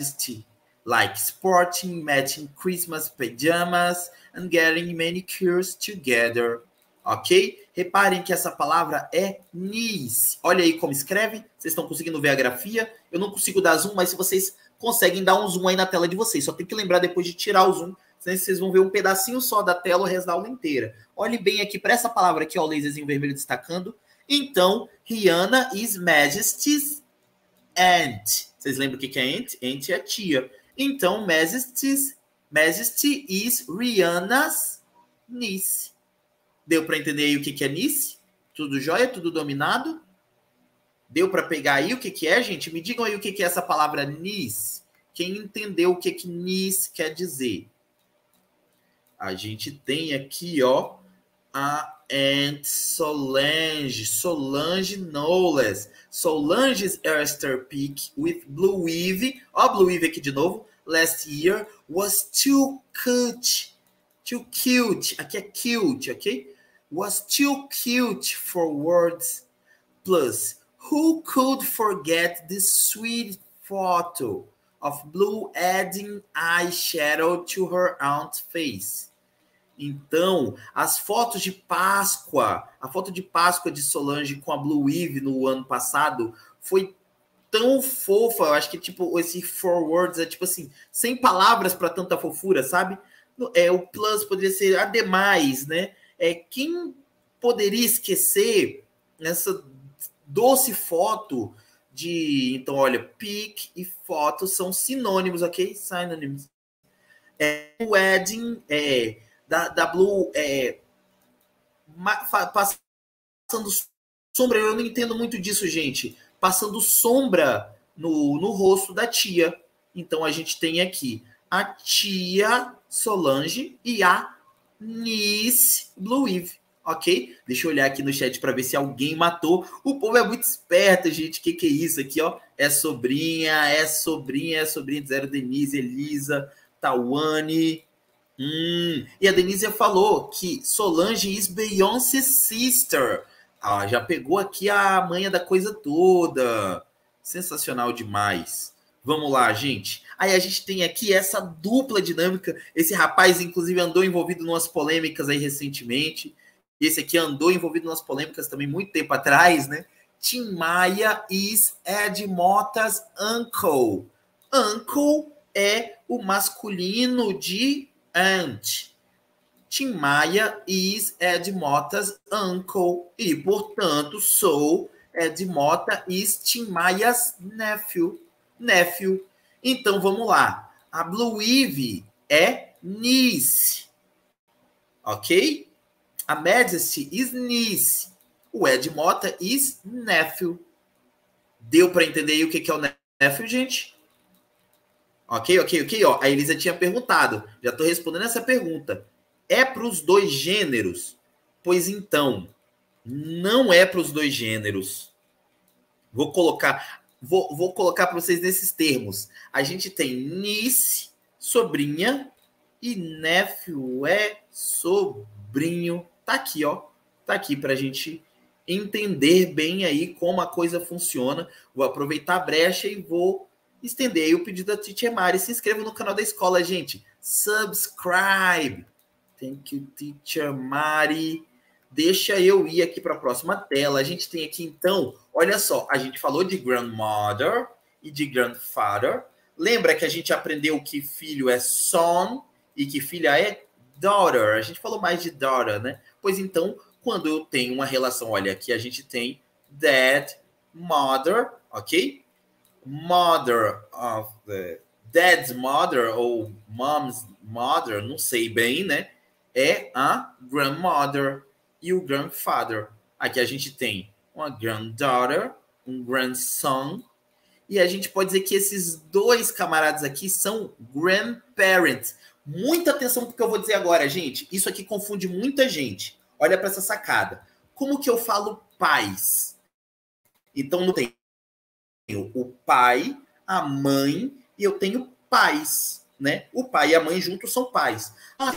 Majesty. Like sporting, matching Christmas pajamas, and getting manicures together. Ok? Reparem que essa palavra é niece. Olha aí como escreve. Vocês estão conseguindo ver a grafia? Eu não consigo dar zoom, mas se vocês conseguem dar um zoom aí na tela de vocês, só tem que lembrar depois de tirar o zoom vocês vão ver um pedacinho só da tela o resto da aula inteira. Olhe bem aqui para essa palavra aqui, ó, o laserzinho vermelho destacando. Então, Rihanna is Majesty's aunt. Vocês lembram o que é aunt? Aunt é tia. Então, Majesty's, Majesty is Rihanna's niece. Deu para entender aí o que, que é niece? Tudo jóia? Tudo dominado? Deu para pegar aí o que, que é, gente? Me digam aí o que, que é essa palavra niece. Quem entendeu o que, que niece quer dizer? A gente tem aqui, ó, a Aunt Solange, Solange Knowles. Solange's Esther Peak with Blue Weave, ó, Blue Weave aqui de novo, last year was too cute, too cute, aqui é cute, ok? Was too cute for words. Plus, who could forget this sweet photo of Blue adding eyeshadow to her aunt's face? Então, as fotos de Páscoa, a foto de Páscoa de Solange com a Blue Eve no ano passado foi tão fofa. Eu acho que tipo esse forwards é tipo assim, sem palavras para tanta fofura, sabe? É o plus poderia ser ademais, né? É quem poderia esquecer essa doce foto de, então olha, pic e foto são sinônimos, ok? Synonyms. É, wedding é da, da Blue é, passando sombra. Eu não entendo muito disso, gente. Passando sombra no, no rosto da tia. Então a gente tem aqui a tia Solange e a Nice Blue Eve. Ok? Deixa eu olhar aqui no chat para ver se alguém matou. O povo é muito esperto, gente. Que, que é isso aqui, ó? É sobrinha, é sobrinha, é sobrinha de Zero Denise, Elisa, Tawane, Hum, e a Denise falou que Solange is Beyoncé's sister. Ah, já pegou aqui a manha da coisa toda. Sensacional demais. Vamos lá, gente. Aí a gente tem aqui essa dupla dinâmica. Esse rapaz, inclusive, andou envolvido em umas polêmicas aí recentemente. Esse aqui andou envolvido em umas polêmicas também muito tempo atrás, né? Tim Maia is Ed Mota's uncle. Uncle é o masculino de aunt. Tim Maia is Ed Mota's uncle. E, portanto, sou Ed Mota is Tim Maia's nephew. Nephew. Então, vamos lá. A Blue Eve é niece. Ok? A Majesty is niece. O Ed Mota is nephew. Deu para entender aí o que é o nephew, gente? Ok, ok, ok. Ó, a Elisa tinha perguntado. Já estou respondendo essa pergunta. É para os dois gêneros? Pois então, não é para os dois gêneros. Vou colocar, vou, vou colocar para vocês nesses termos. A gente tem niece, sobrinha, e nephew é sobrinho. Tá aqui, ó. Tá aqui para a gente entender bem aí como a coisa funciona. Vou aproveitar a brecha e vou estender aí o pedido da Teacher Mari. Se inscreva no canal da escola, gente. Subscribe. Thank you, Teacher Mari. Deixa eu ir aqui para a próxima tela. A gente tem aqui, então, olha só, a gente falou de grandmother e de grandfather. Lembra que a gente aprendeu que filho é son e que filha é daughter. A gente falou mais de daughter, né? Pois então, quando eu tenho uma relação, olha, aqui a gente tem dad, mother, ok? mother of the dad's mother ou mom's mother, não sei bem, né? É a grandmother e o grandfather. Aqui a gente tem uma granddaughter, um grandson, e a gente pode dizer que esses dois camaradas aqui são grandparents. Muita atenção porque eu vou dizer agora, gente. Isso aqui confunde muita gente. Olha para essa sacada. Como que eu falo pais? Então não tem o pai, a mãe e eu tenho pais, né? O pai e a mãe juntos são pais. Ah,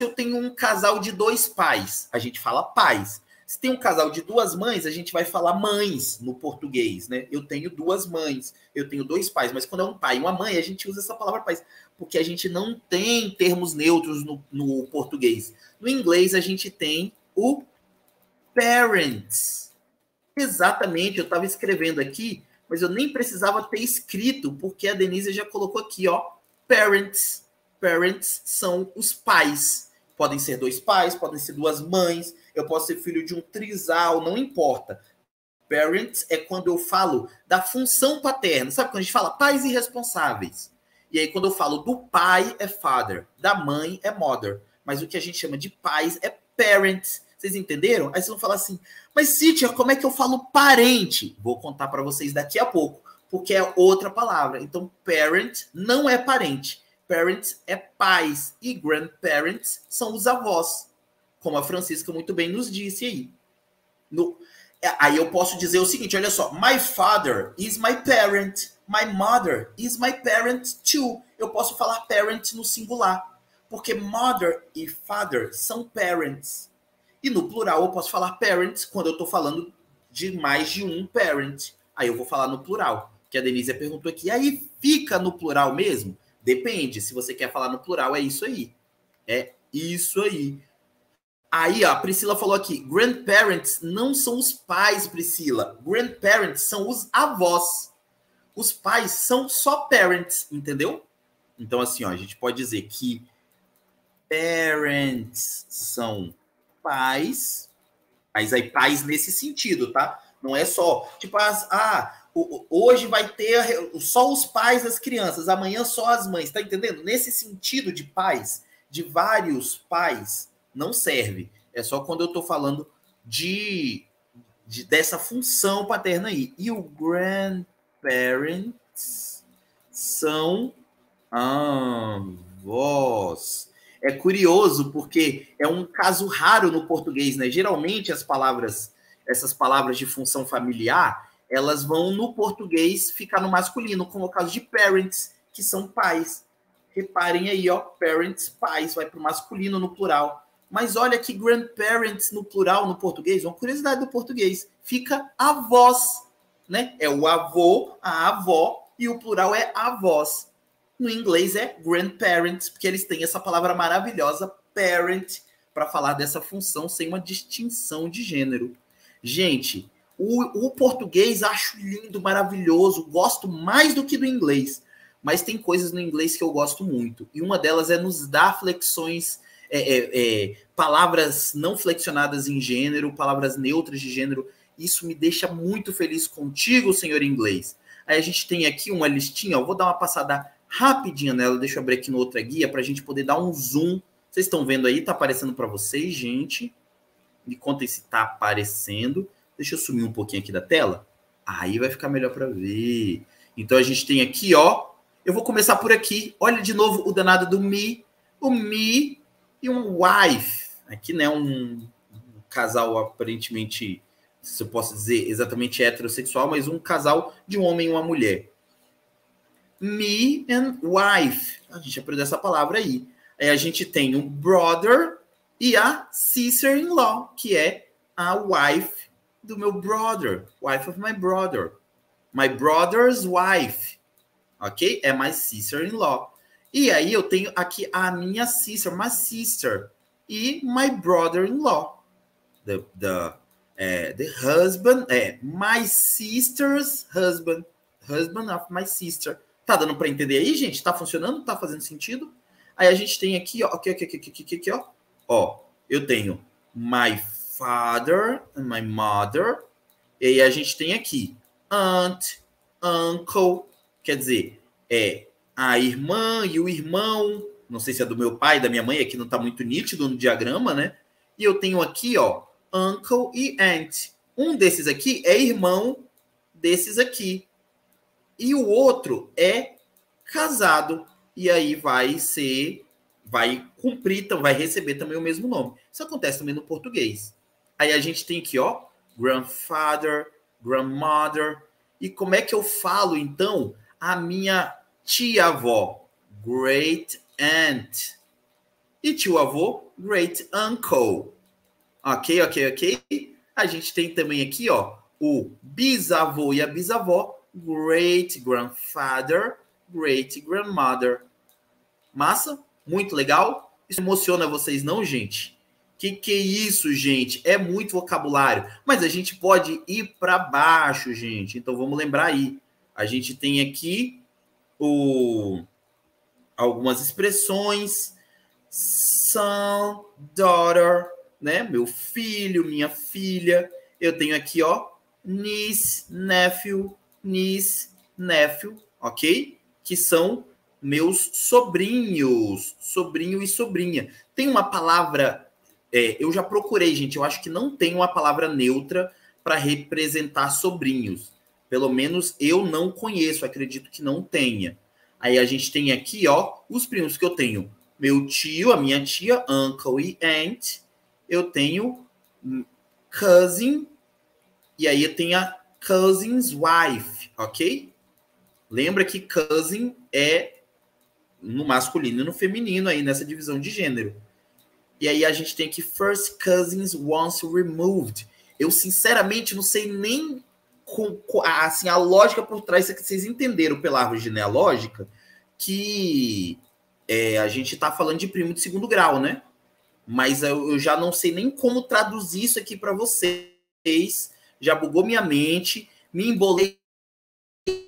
eu tenho um casal de dois pais, a gente fala pais. Se tem um casal de duas mães, a gente vai falar mães no português, né? Eu tenho duas mães, eu tenho dois pais, mas quando é um pai e uma mãe, a gente usa essa palavra pais, porque a gente não tem termos neutros no, no português. No inglês, a gente tem o parents. Exatamente, eu estava escrevendo aqui mas eu nem precisava ter escrito, porque a Denise já colocou aqui, ó, parents. Parents são os pais. Podem ser dois pais, podem ser duas mães, eu posso ser filho de um trisal, não importa. Parents é quando eu falo da função paterna. Sabe quando a gente fala pais irresponsáveis? E aí, quando eu falo do pai, é father. Da mãe, é mother. Mas o que a gente chama de pais é parents. Vocês entenderam? Aí vocês vão falar assim, mas Cíntia, como é que eu falo parente? Vou contar para vocês daqui a pouco, porque é outra palavra. Então, parent não é parente. Parents é pais e grandparents são os avós, como a Francisca muito bem nos disse aí. No, aí eu posso dizer o seguinte, olha só, my father is my parent, my mother is my parent too. Eu posso falar parent no singular, porque mother e father são parents. E no plural eu posso falar parents quando eu estou falando de mais de um parent. Aí eu vou falar no plural. Que a Denise perguntou aqui. Aí fica no plural mesmo? Depende. Se você quer falar no plural, é isso aí. É isso aí. Aí, ó, a Priscila falou aqui: grandparents não são os pais, Priscila. Grandparents são os avós. Os pais são só parents, entendeu? Então, assim, ó, a gente pode dizer que parents são pais, mas aí pais nesse sentido, tá? Não é só, tipo, as, ah, hoje vai ter só os pais das crianças, amanhã só as mães, tá entendendo? Nesse sentido de pais, de vários pais, não serve. É só quando eu tô falando de, de dessa função paterna aí. E o grandparents são avós. É curioso porque é um caso raro no português, né? Geralmente as palavras, essas palavras de função familiar, elas vão no português ficar no masculino, como o caso de parents, que são pais. Reparem aí, ó, parents, pais, vai para o masculino no plural. Mas olha que grandparents no plural no português, uma curiosidade do português, fica avós, né? É o avô, a avó, e o plural é avós. No inglês é grandparents, porque eles têm essa palavra maravilhosa, parent, para falar dessa função sem uma distinção de gênero. Gente, o, o, português acho lindo, maravilhoso, gosto mais do que do inglês, mas tem coisas no inglês que eu gosto muito. E uma delas é nos dar flexões, é, é, é, palavras não flexionadas em gênero, palavras neutras de gênero. Isso me deixa muito feliz contigo, senhor inglês. Aí a gente tem aqui uma listinha, ó, vou dar uma passada rapidinho nela. Deixa eu abrir aqui no outra guia para a gente poder dar um zoom. Vocês estão vendo aí? Tá aparecendo para vocês, gente? Me contem se tá aparecendo. Deixa eu sumir um pouquinho aqui da tela. Aí vai ficar melhor para ver. Então a gente tem aqui, ó. Eu vou começar por aqui. Olha de novo o danado do me, o me e um wife. Aqui, né, um, um casal aparentemente, se eu posso dizer exatamente heterossexual, mas um casal de um homem e uma mulher me and wife. A gente aprendeu essa palavra aí. Aí a gente tem o brother e a sister-in-law, que é a wife do meu brother, wife of my brother. My brother's wife, ok? É my sister-in-law. E aí eu tenho aqui a minha sister, my sister, e my brother-in-law. The, the, uh, the husband, é, my sister's husband, husband of my sister. Tá dando para entender aí, gente? Tá funcionando? Tá fazendo sentido? Aí a gente tem aqui, ó, aqui, aqui, aqui, aqui, aqui, aqui ó. Ó, eu tenho my father and my mother. E aí a gente tem aqui aunt, uncle, quer dizer, é a irmã e o irmão. Não sei se é do meu pai, da minha mãe, aqui não tá muito nítido no diagrama, né? E eu tenho aqui, ó, uncle e aunt. Um desses aqui é irmão desses aqui e o outro é casado e aí vai ser vai cumprir, vai receber também o mesmo nome. Isso acontece também no português. Aí a gente tem aqui, ó, grandfather, grandmother. E como é que eu falo então a minha tia-avó? Great aunt. E tio-avô? Great uncle. Ok, ok, ok. A gente tem também aqui, ó, o bisavô e a bisavó great grandfather, great grandmother. Massa? Muito legal? Isso emociona vocês, não, gente? Que que é isso, gente? É muito vocabulário, mas a gente pode ir para baixo, gente. Então vamos lembrar aí. A gente tem aqui o algumas expressões son, daughter, né? Meu filho, minha filha. Eu tenho aqui, ó, niece, nephew, niece, nephew, ok? Que são meus sobrinhos, sobrinho e sobrinha. Tem uma palavra, é, eu já procurei, gente, eu acho que não tem uma palavra neutra para representar sobrinhos. Pelo menos eu não conheço, acredito que não tenha. Aí a gente tem aqui, ó, os primos que eu tenho. Meu tio, a minha tia, uncle e aunt. Eu tenho cousin. E aí eu tenho a cousin's wife, ok? Lembra que cousin é no masculino e no feminino aí nessa divisão de gênero. E aí a gente tem aqui first cousins once removed. Eu sinceramente não sei nem com, com, assim, a lógica por trás, que vocês entenderam pela árvore genealógica, que é, a gente está falando de primo de segundo grau, né? Mas eu, eu já não sei nem como traduzir isso aqui para vocês. Já bugou minha mente, me embolei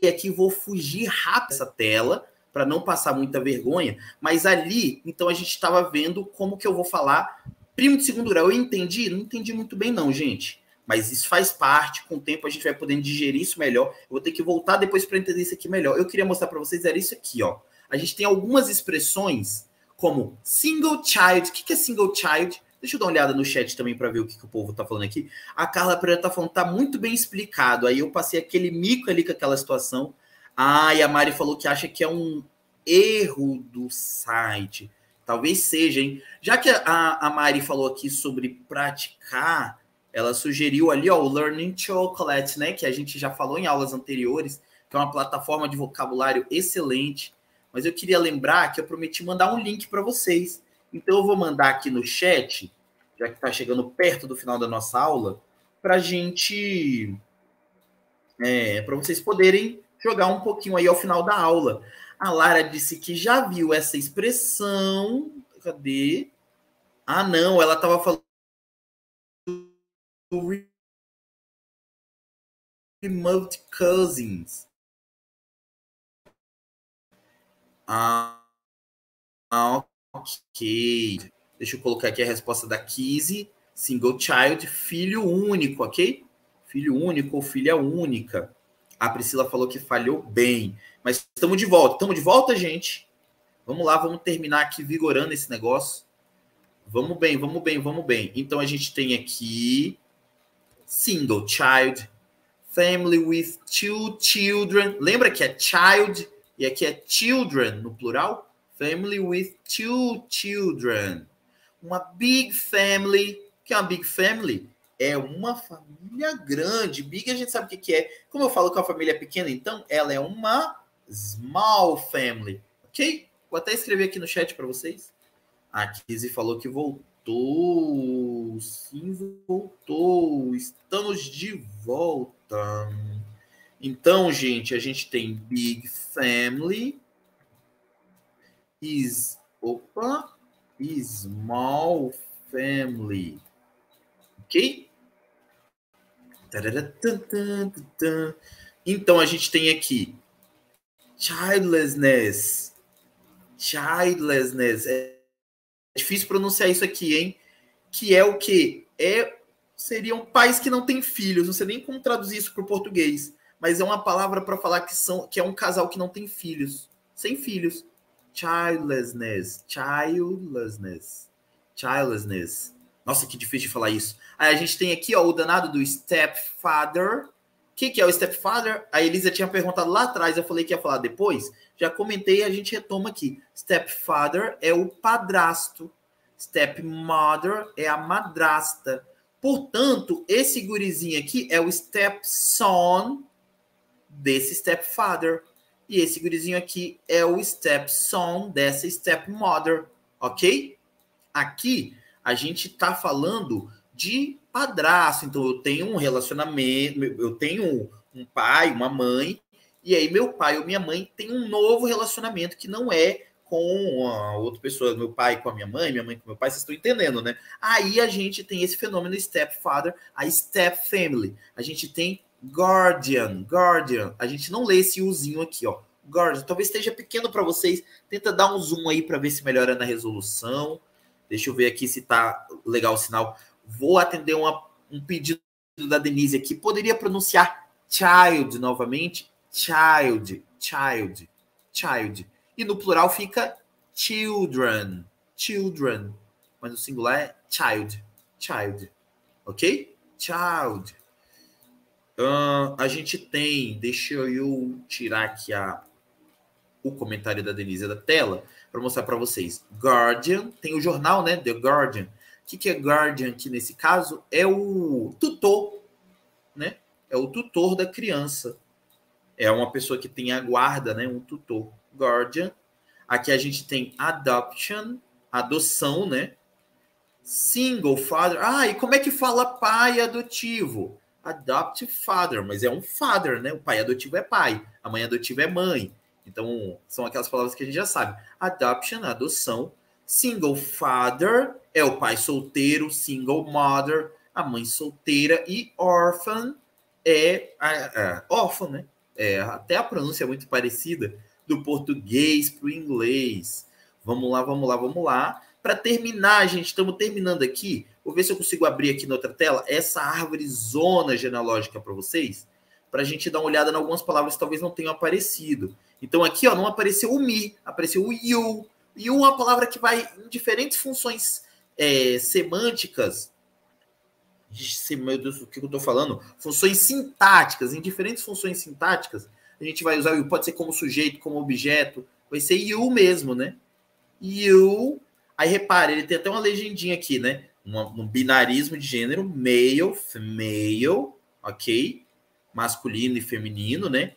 aqui, vou fugir rápido dessa tela para não passar muita vergonha. Mas ali, então a gente estava vendo como que eu vou falar primo de segundo grau. Eu entendi? Não entendi muito bem, não, gente. Mas isso faz parte, com o tempo a gente vai podendo digerir isso melhor. Eu vou ter que voltar depois para entender isso aqui melhor. Eu queria mostrar para vocês, era isso aqui, ó. A gente tem algumas expressões como single child. O que é single child? Deixa eu dar uma olhada no chat também para ver o que, que, o povo tá falando aqui. A Carla Pereira tá falando, tá muito bem explicado. Aí eu passei aquele mico ali com aquela situação. Ah, e a Mari falou que acha que é um erro do site. Talvez seja, hein? Já que a, a Mari falou aqui sobre praticar, ela sugeriu ali, ó, o Learning Chocolate, né? Que a gente já falou em aulas anteriores, que é uma plataforma de vocabulário excelente. Mas eu queria lembrar que eu prometi mandar um link para vocês. Então eu vou mandar aqui no chat, já que está chegando perto do final da nossa aula, para gente. É, para vocês poderem jogar um pouquinho aí ao final da aula. A Lara disse que já viu essa expressão. Cadê? Ah, não, ela estava falando remote cousins. Ah, ok. Deixa eu colocar aqui a resposta da Kizzy. Single child, filho único, ok? Filho único ou filha única. A Priscila falou que falhou bem. Mas estamos de volta. Estamos de volta, gente. Vamos lá, vamos terminar aqui vigorando esse negócio. Vamos bem, vamos bem, vamos bem. Então a gente tem aqui single child, family with two children. Lembra que é child e aqui é children no plural? Family with two children. Uma big family. O que é uma big family? É uma família grande. Big a gente sabe o que é. Como eu falo que a família é pequena, então ela é uma small family. Ok? Vou até escrever aqui no chat para vocês. A Kizzy falou que voltou. Sim, voltou. Estamos de volta. Então, gente, a gente tem Big Family. Is. Opa! Small Family. Ok? Então, a gente tem aqui childlessness. Childlessness. É difícil pronunciar isso aqui, hein? Que é o que? É, seriam pais que não têm filhos. Não sei nem como traduzir isso para o português. Mas é uma palavra para falar que, são, que é um casal que não tem filhos. Sem filhos. Childlessness. Childlessness. Childlessness. Nossa, que difícil de falar isso. Aí a gente tem aqui ó, o danado do stepfather. O que, que é o stepfather? A Elisa tinha perguntado lá atrás, eu falei que ia falar depois. Já comentei, a gente retoma aqui. Stepfather é o padrasto. Stepmother é a madrasta. Portanto, esse gurizinho aqui é o stepson desse stepfather. E esse gurizinho aqui é o stepson dessa stepmother, ok? Aqui a gente está falando de padrasto. Então eu tenho um relacionamento, eu tenho um pai, uma mãe e aí meu pai ou minha mãe tem um novo relacionamento que não é com a outra pessoa, meu pai com a minha mãe, minha mãe com meu pai, vocês estão entendendo, né? Aí a gente tem esse fenômeno stepfather, a step family. A gente tem guardian, guardian. A gente não lê esse uzinho aqui, ó. Guardian, talvez esteja pequeno para vocês. Tenta dar um zoom aí para ver se melhora na resolução. Deixa eu ver aqui se tá legal o sinal. Vou atender uma, um pedido da Denise aqui. Poderia pronunciar child novamente? child, child, child. E no plural fica children. Children. Mas no singular é child. Child. Ok? Child. Uh, a gente tem, deixa eu tirar aqui a, o comentário da Denise da tela para mostrar para vocês. Guardian, tem o jornal, né? The Guardian. O que, que é Guardian aqui nesse caso? É o tutor, né? É o tutor da criança. É uma pessoa que tem a guarda, né? Um tutor. Guardian. Aqui a gente tem adoption, adoção, né? Single father. Ah, e como é que fala pai adotivo? Adopt father, mas é um father, né? O pai adotivo é pai, a mãe adotiva é mãe. Então, são aquelas palavras que a gente já sabe. Adoption, adoção. Single father é o pai solteiro. Single mother, a mãe solteira. E orphan é a, órfão, né? É, até a pronúncia é muito parecida do português para o inglês. Vamos lá, vamos lá, vamos lá. Para terminar, gente, estamos terminando aqui. Vou ver se eu consigo abrir aqui na outra tela essa árvore zona genealógica para vocês, para a gente dar uma olhada em algumas palavras que talvez não tenham aparecido. Então aqui, ó, não apareceu o me, apareceu o you. É uma palavra que vai em diferentes funções é, semânticas. Meu Deus, o que eu estou falando? Funções sintáticas, em diferentes funções sintáticas. A gente vai usar o you, pode ser como sujeito, como objeto. Vai ser you mesmo, né? You. Aí repare, ele tem até uma legendinha aqui, né? Um, um binarismo de gênero, male, female, ok? Masculino e feminino, né?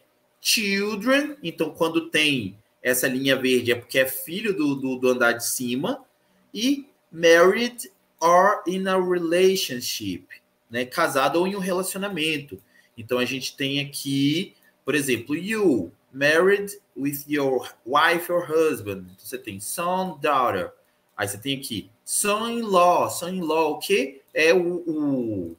children, então quando tem essa linha verde é porque é filho do, do, do andar de cima, e married or in a relationship, né? Casado ou em um relacionamento. Então a gente tem aqui, por exemplo, you married with your wife or husband. Então, você tem son, daughter. Aí você tem aqui son-in-law. Son-in-law, o que é o, o,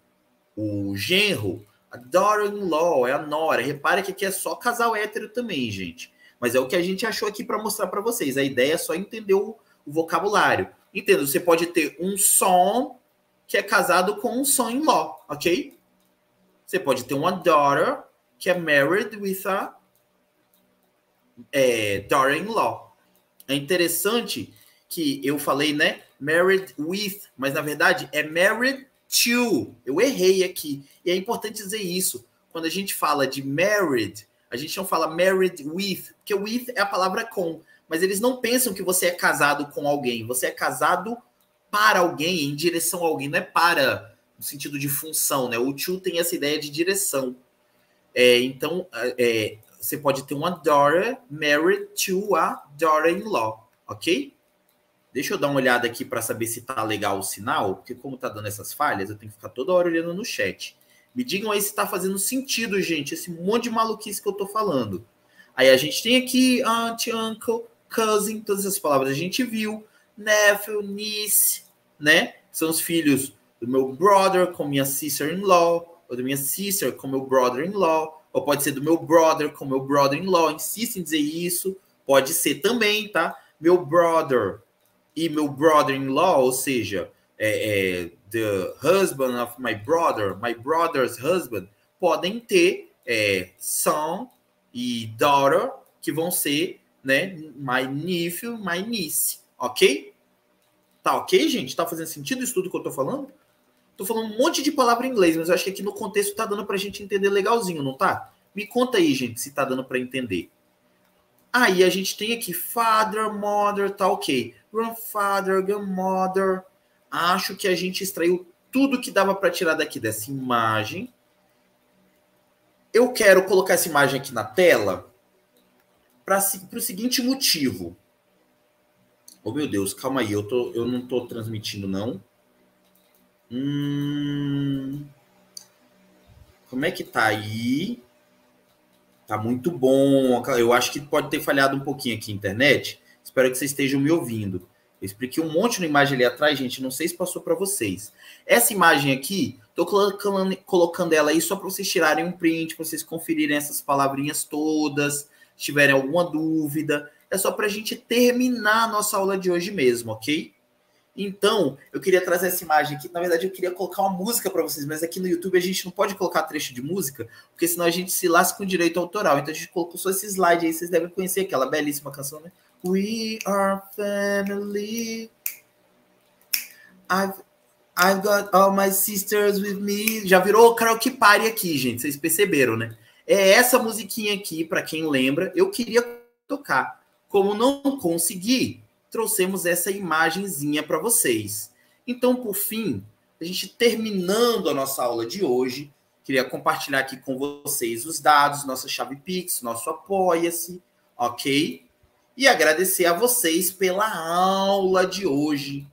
o genro a daughter-in-law é a nora. Repare que aqui é só casal hétero também, gente. Mas é o que a gente achou aqui para mostrar para vocês. A ideia é só entender o, o vocabulário. Entenda, você pode ter um son que é casado com um son-in-law, ok? Você pode ter uma daughter que é married with a é, daughter-in-law. É interessante que eu falei, né? Married with, mas na verdade é married to. Eu errei aqui. E é importante dizer isso. Quando a gente fala de married, a gente não fala married with, porque with é a palavra com. Mas eles não pensam que você é casado com alguém. Você é casado para alguém, em direção a alguém. Não é para no sentido de função, né? O to tem essa ideia de direção. É, então, é, você pode ter uma daughter married to a daughter-in-law, ok? Deixa eu dar uma olhada aqui para saber se tá legal o sinal, porque como tá dando essas falhas, eu tenho que ficar toda hora olhando no chat. Me digam aí se tá fazendo sentido, gente, esse monte de maluquice que eu tô falando. Aí a gente tem aqui aunt, uncle, cousin, todas essas palavras a gente viu, nephew, niece, né? São os filhos do meu brother com minha sister-in-law, ou da minha sister com meu brother-in-law, ou pode ser do meu brother com meu brother-in-law, insisto em dizer isso, pode ser também, tá? Meu brother e meu brother-in-law, ou seja, é, é, the husband of my brother, my brother's husband, podem ter é, son e daughter, que vão ser, né, my nephew, my niece, ok? Tá ok, gente? Tá fazendo sentido isso tudo que eu tô falando? Tô falando um monte de palavra em inglês, mas eu acho que aqui no contexto tá dando pra gente entender legalzinho, não tá? Me conta aí, gente, se tá dando para entender. Aí a gente tem aqui father, mother, tá ok. Grandfather, grandmother. Acho que a gente extraiu tudo que dava para tirar daqui dessa imagem. Eu quero colocar essa imagem aqui na tela para o seguinte motivo. Oh, meu Deus, calma aí, eu, tô, eu não estou transmitindo, não. Hum, como é que tá aí? Tá muito bom. Eu acho que pode ter falhado um pouquinho aqui a internet. Espero que vocês estejam me ouvindo. Eu expliquei um monte de imagem ali atrás, gente. Não sei se passou para vocês. Essa imagem aqui, tô colocando, colocando ela aí só para vocês tirarem um print, para vocês conferirem essas palavrinhas todas. Se tiverem alguma dúvida, é só para a gente terminar a nossa aula de hoje mesmo, ok? Então, eu queria trazer essa imagem aqui. Na verdade, eu queria colocar uma música para vocês, mas aqui no YouTube a gente não pode colocar trecho de música, porque senão a gente se lasca com direito autoral. Então a gente colocou só esse slide aí, vocês devem conhecer aquela belíssima canção, né? We are family. I've, I've got all my sisters with me. Já virou karaoke party aqui, gente. Vocês perceberam, né? É essa musiquinha aqui, para quem lembra, eu queria tocar. Como não consegui, trouxemos essa imagenzinha para vocês. Então, por fim, a gente terminando a nossa aula de hoje, queria compartilhar aqui com vocês os dados, nossa chave Pix, nosso Apoia-se, ok? E agradecer a vocês pela aula de hoje.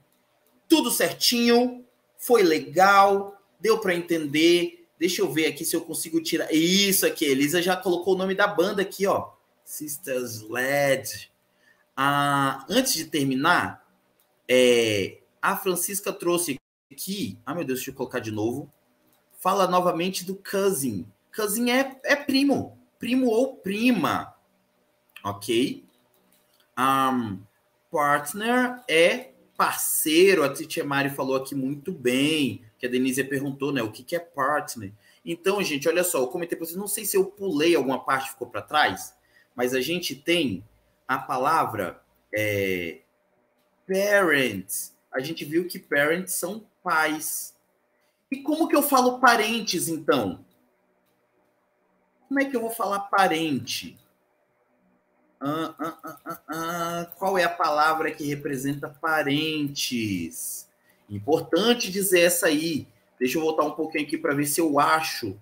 Tudo certinho, foi legal, deu para entender Deixa eu ver aqui se eu consigo tirar. Isso aqui, Elisa já colocou o nome da banda aqui, ó. Sisters Led. Ah, antes de terminar, é, a Francisca trouxe aqui. Ah, meu Deus, deixa eu colocar de novo. Fala novamente do cousin. Cousin é, é primo. Primo ou prima. Ok? Um, partner é parceiro. A Titia Mari falou aqui muito bem que a Denise perguntou, né? O que, que é partner? Então, gente, olha só, eu comentei para vocês, não sei se eu pulei alguma parte, ficou para trás, mas a gente tem a palavra é, parents. A gente viu que parents são pais. E como que eu falo parentes, então? Como é que eu vou falar parente? Ah, ah, ah, ah, Qual é a palavra que representa parentes? Importante dizer essa aí. Deixa eu voltar um pouquinho aqui para ver se eu acho.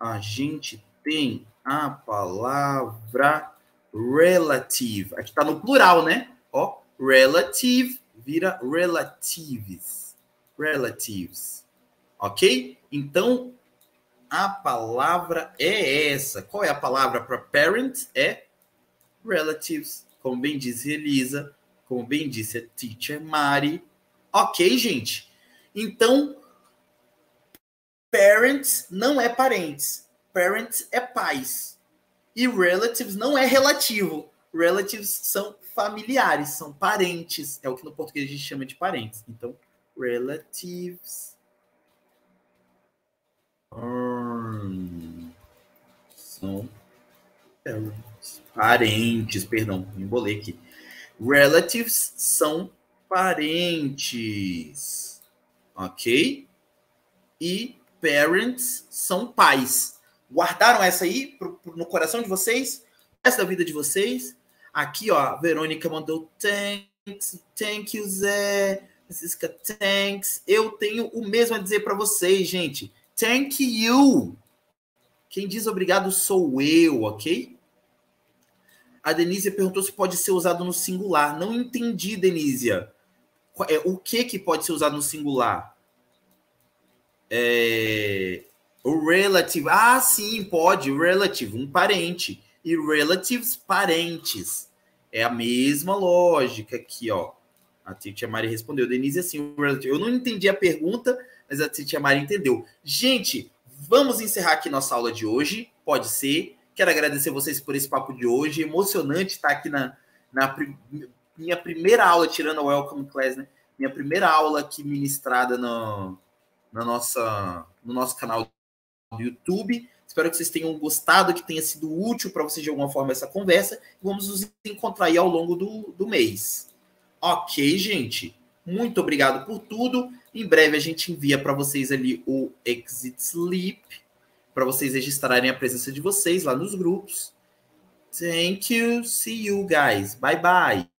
A gente tem a palavra relative. Aqui está no plural, né? Ó, relative vira relatives. Relatives. Ok? Então, a palavra é essa. Qual é a palavra para parent? É relatives. Como bem disse Elisa, como bem disse a teacher Mari, Ok, gente? Então, parents não é parentes. Parents é pais. E relatives não é relativo. Relatives são familiares, são parentes. É o que no português a gente chama de parentes. Então, relatives. são parents. Parentes, perdão, embolei aqui. Relatives são parentes, ok? E parents são pais. Guardaram essa aí pro, pro, no coração de vocês? Essa da vida de vocês? Aqui, ó, a Verônica mandou thanks, thank you, Zé. Francisca, thanks. Eu tenho o mesmo a dizer para vocês, gente. Thank you. Quem diz obrigado sou eu, ok? A Denise perguntou se pode ser usado no singular. Não entendi, Denise é, o que que pode ser usado no singular? É, o relative. Ah, sim, pode. Relative, um parente. E relatives, parentes. É a mesma lógica aqui, ó. A Titia Mari respondeu. Denise, assim, eu não entendi a pergunta, mas a Titia Mari entendeu. Gente, vamos encerrar aqui nossa aula de hoje. Pode ser. Quero agradecer vocês por esse papo de hoje. Emocionante estar aqui na, na minha primeira aula, tirando a Welcome Class, né? Minha primeira aula aqui ministrada no, na nossa, no nosso canal do YouTube. Espero que vocês tenham gostado, que tenha sido útil para vocês de alguma forma essa conversa. Vamos nos encontrar aí ao longo do, do mês. Ok, gente? Muito obrigado por tudo. Em breve a gente envia para vocês ali o Exit Sleep, para vocês registrarem a presença de vocês lá nos grupos. Thank you. See you guys. Bye bye.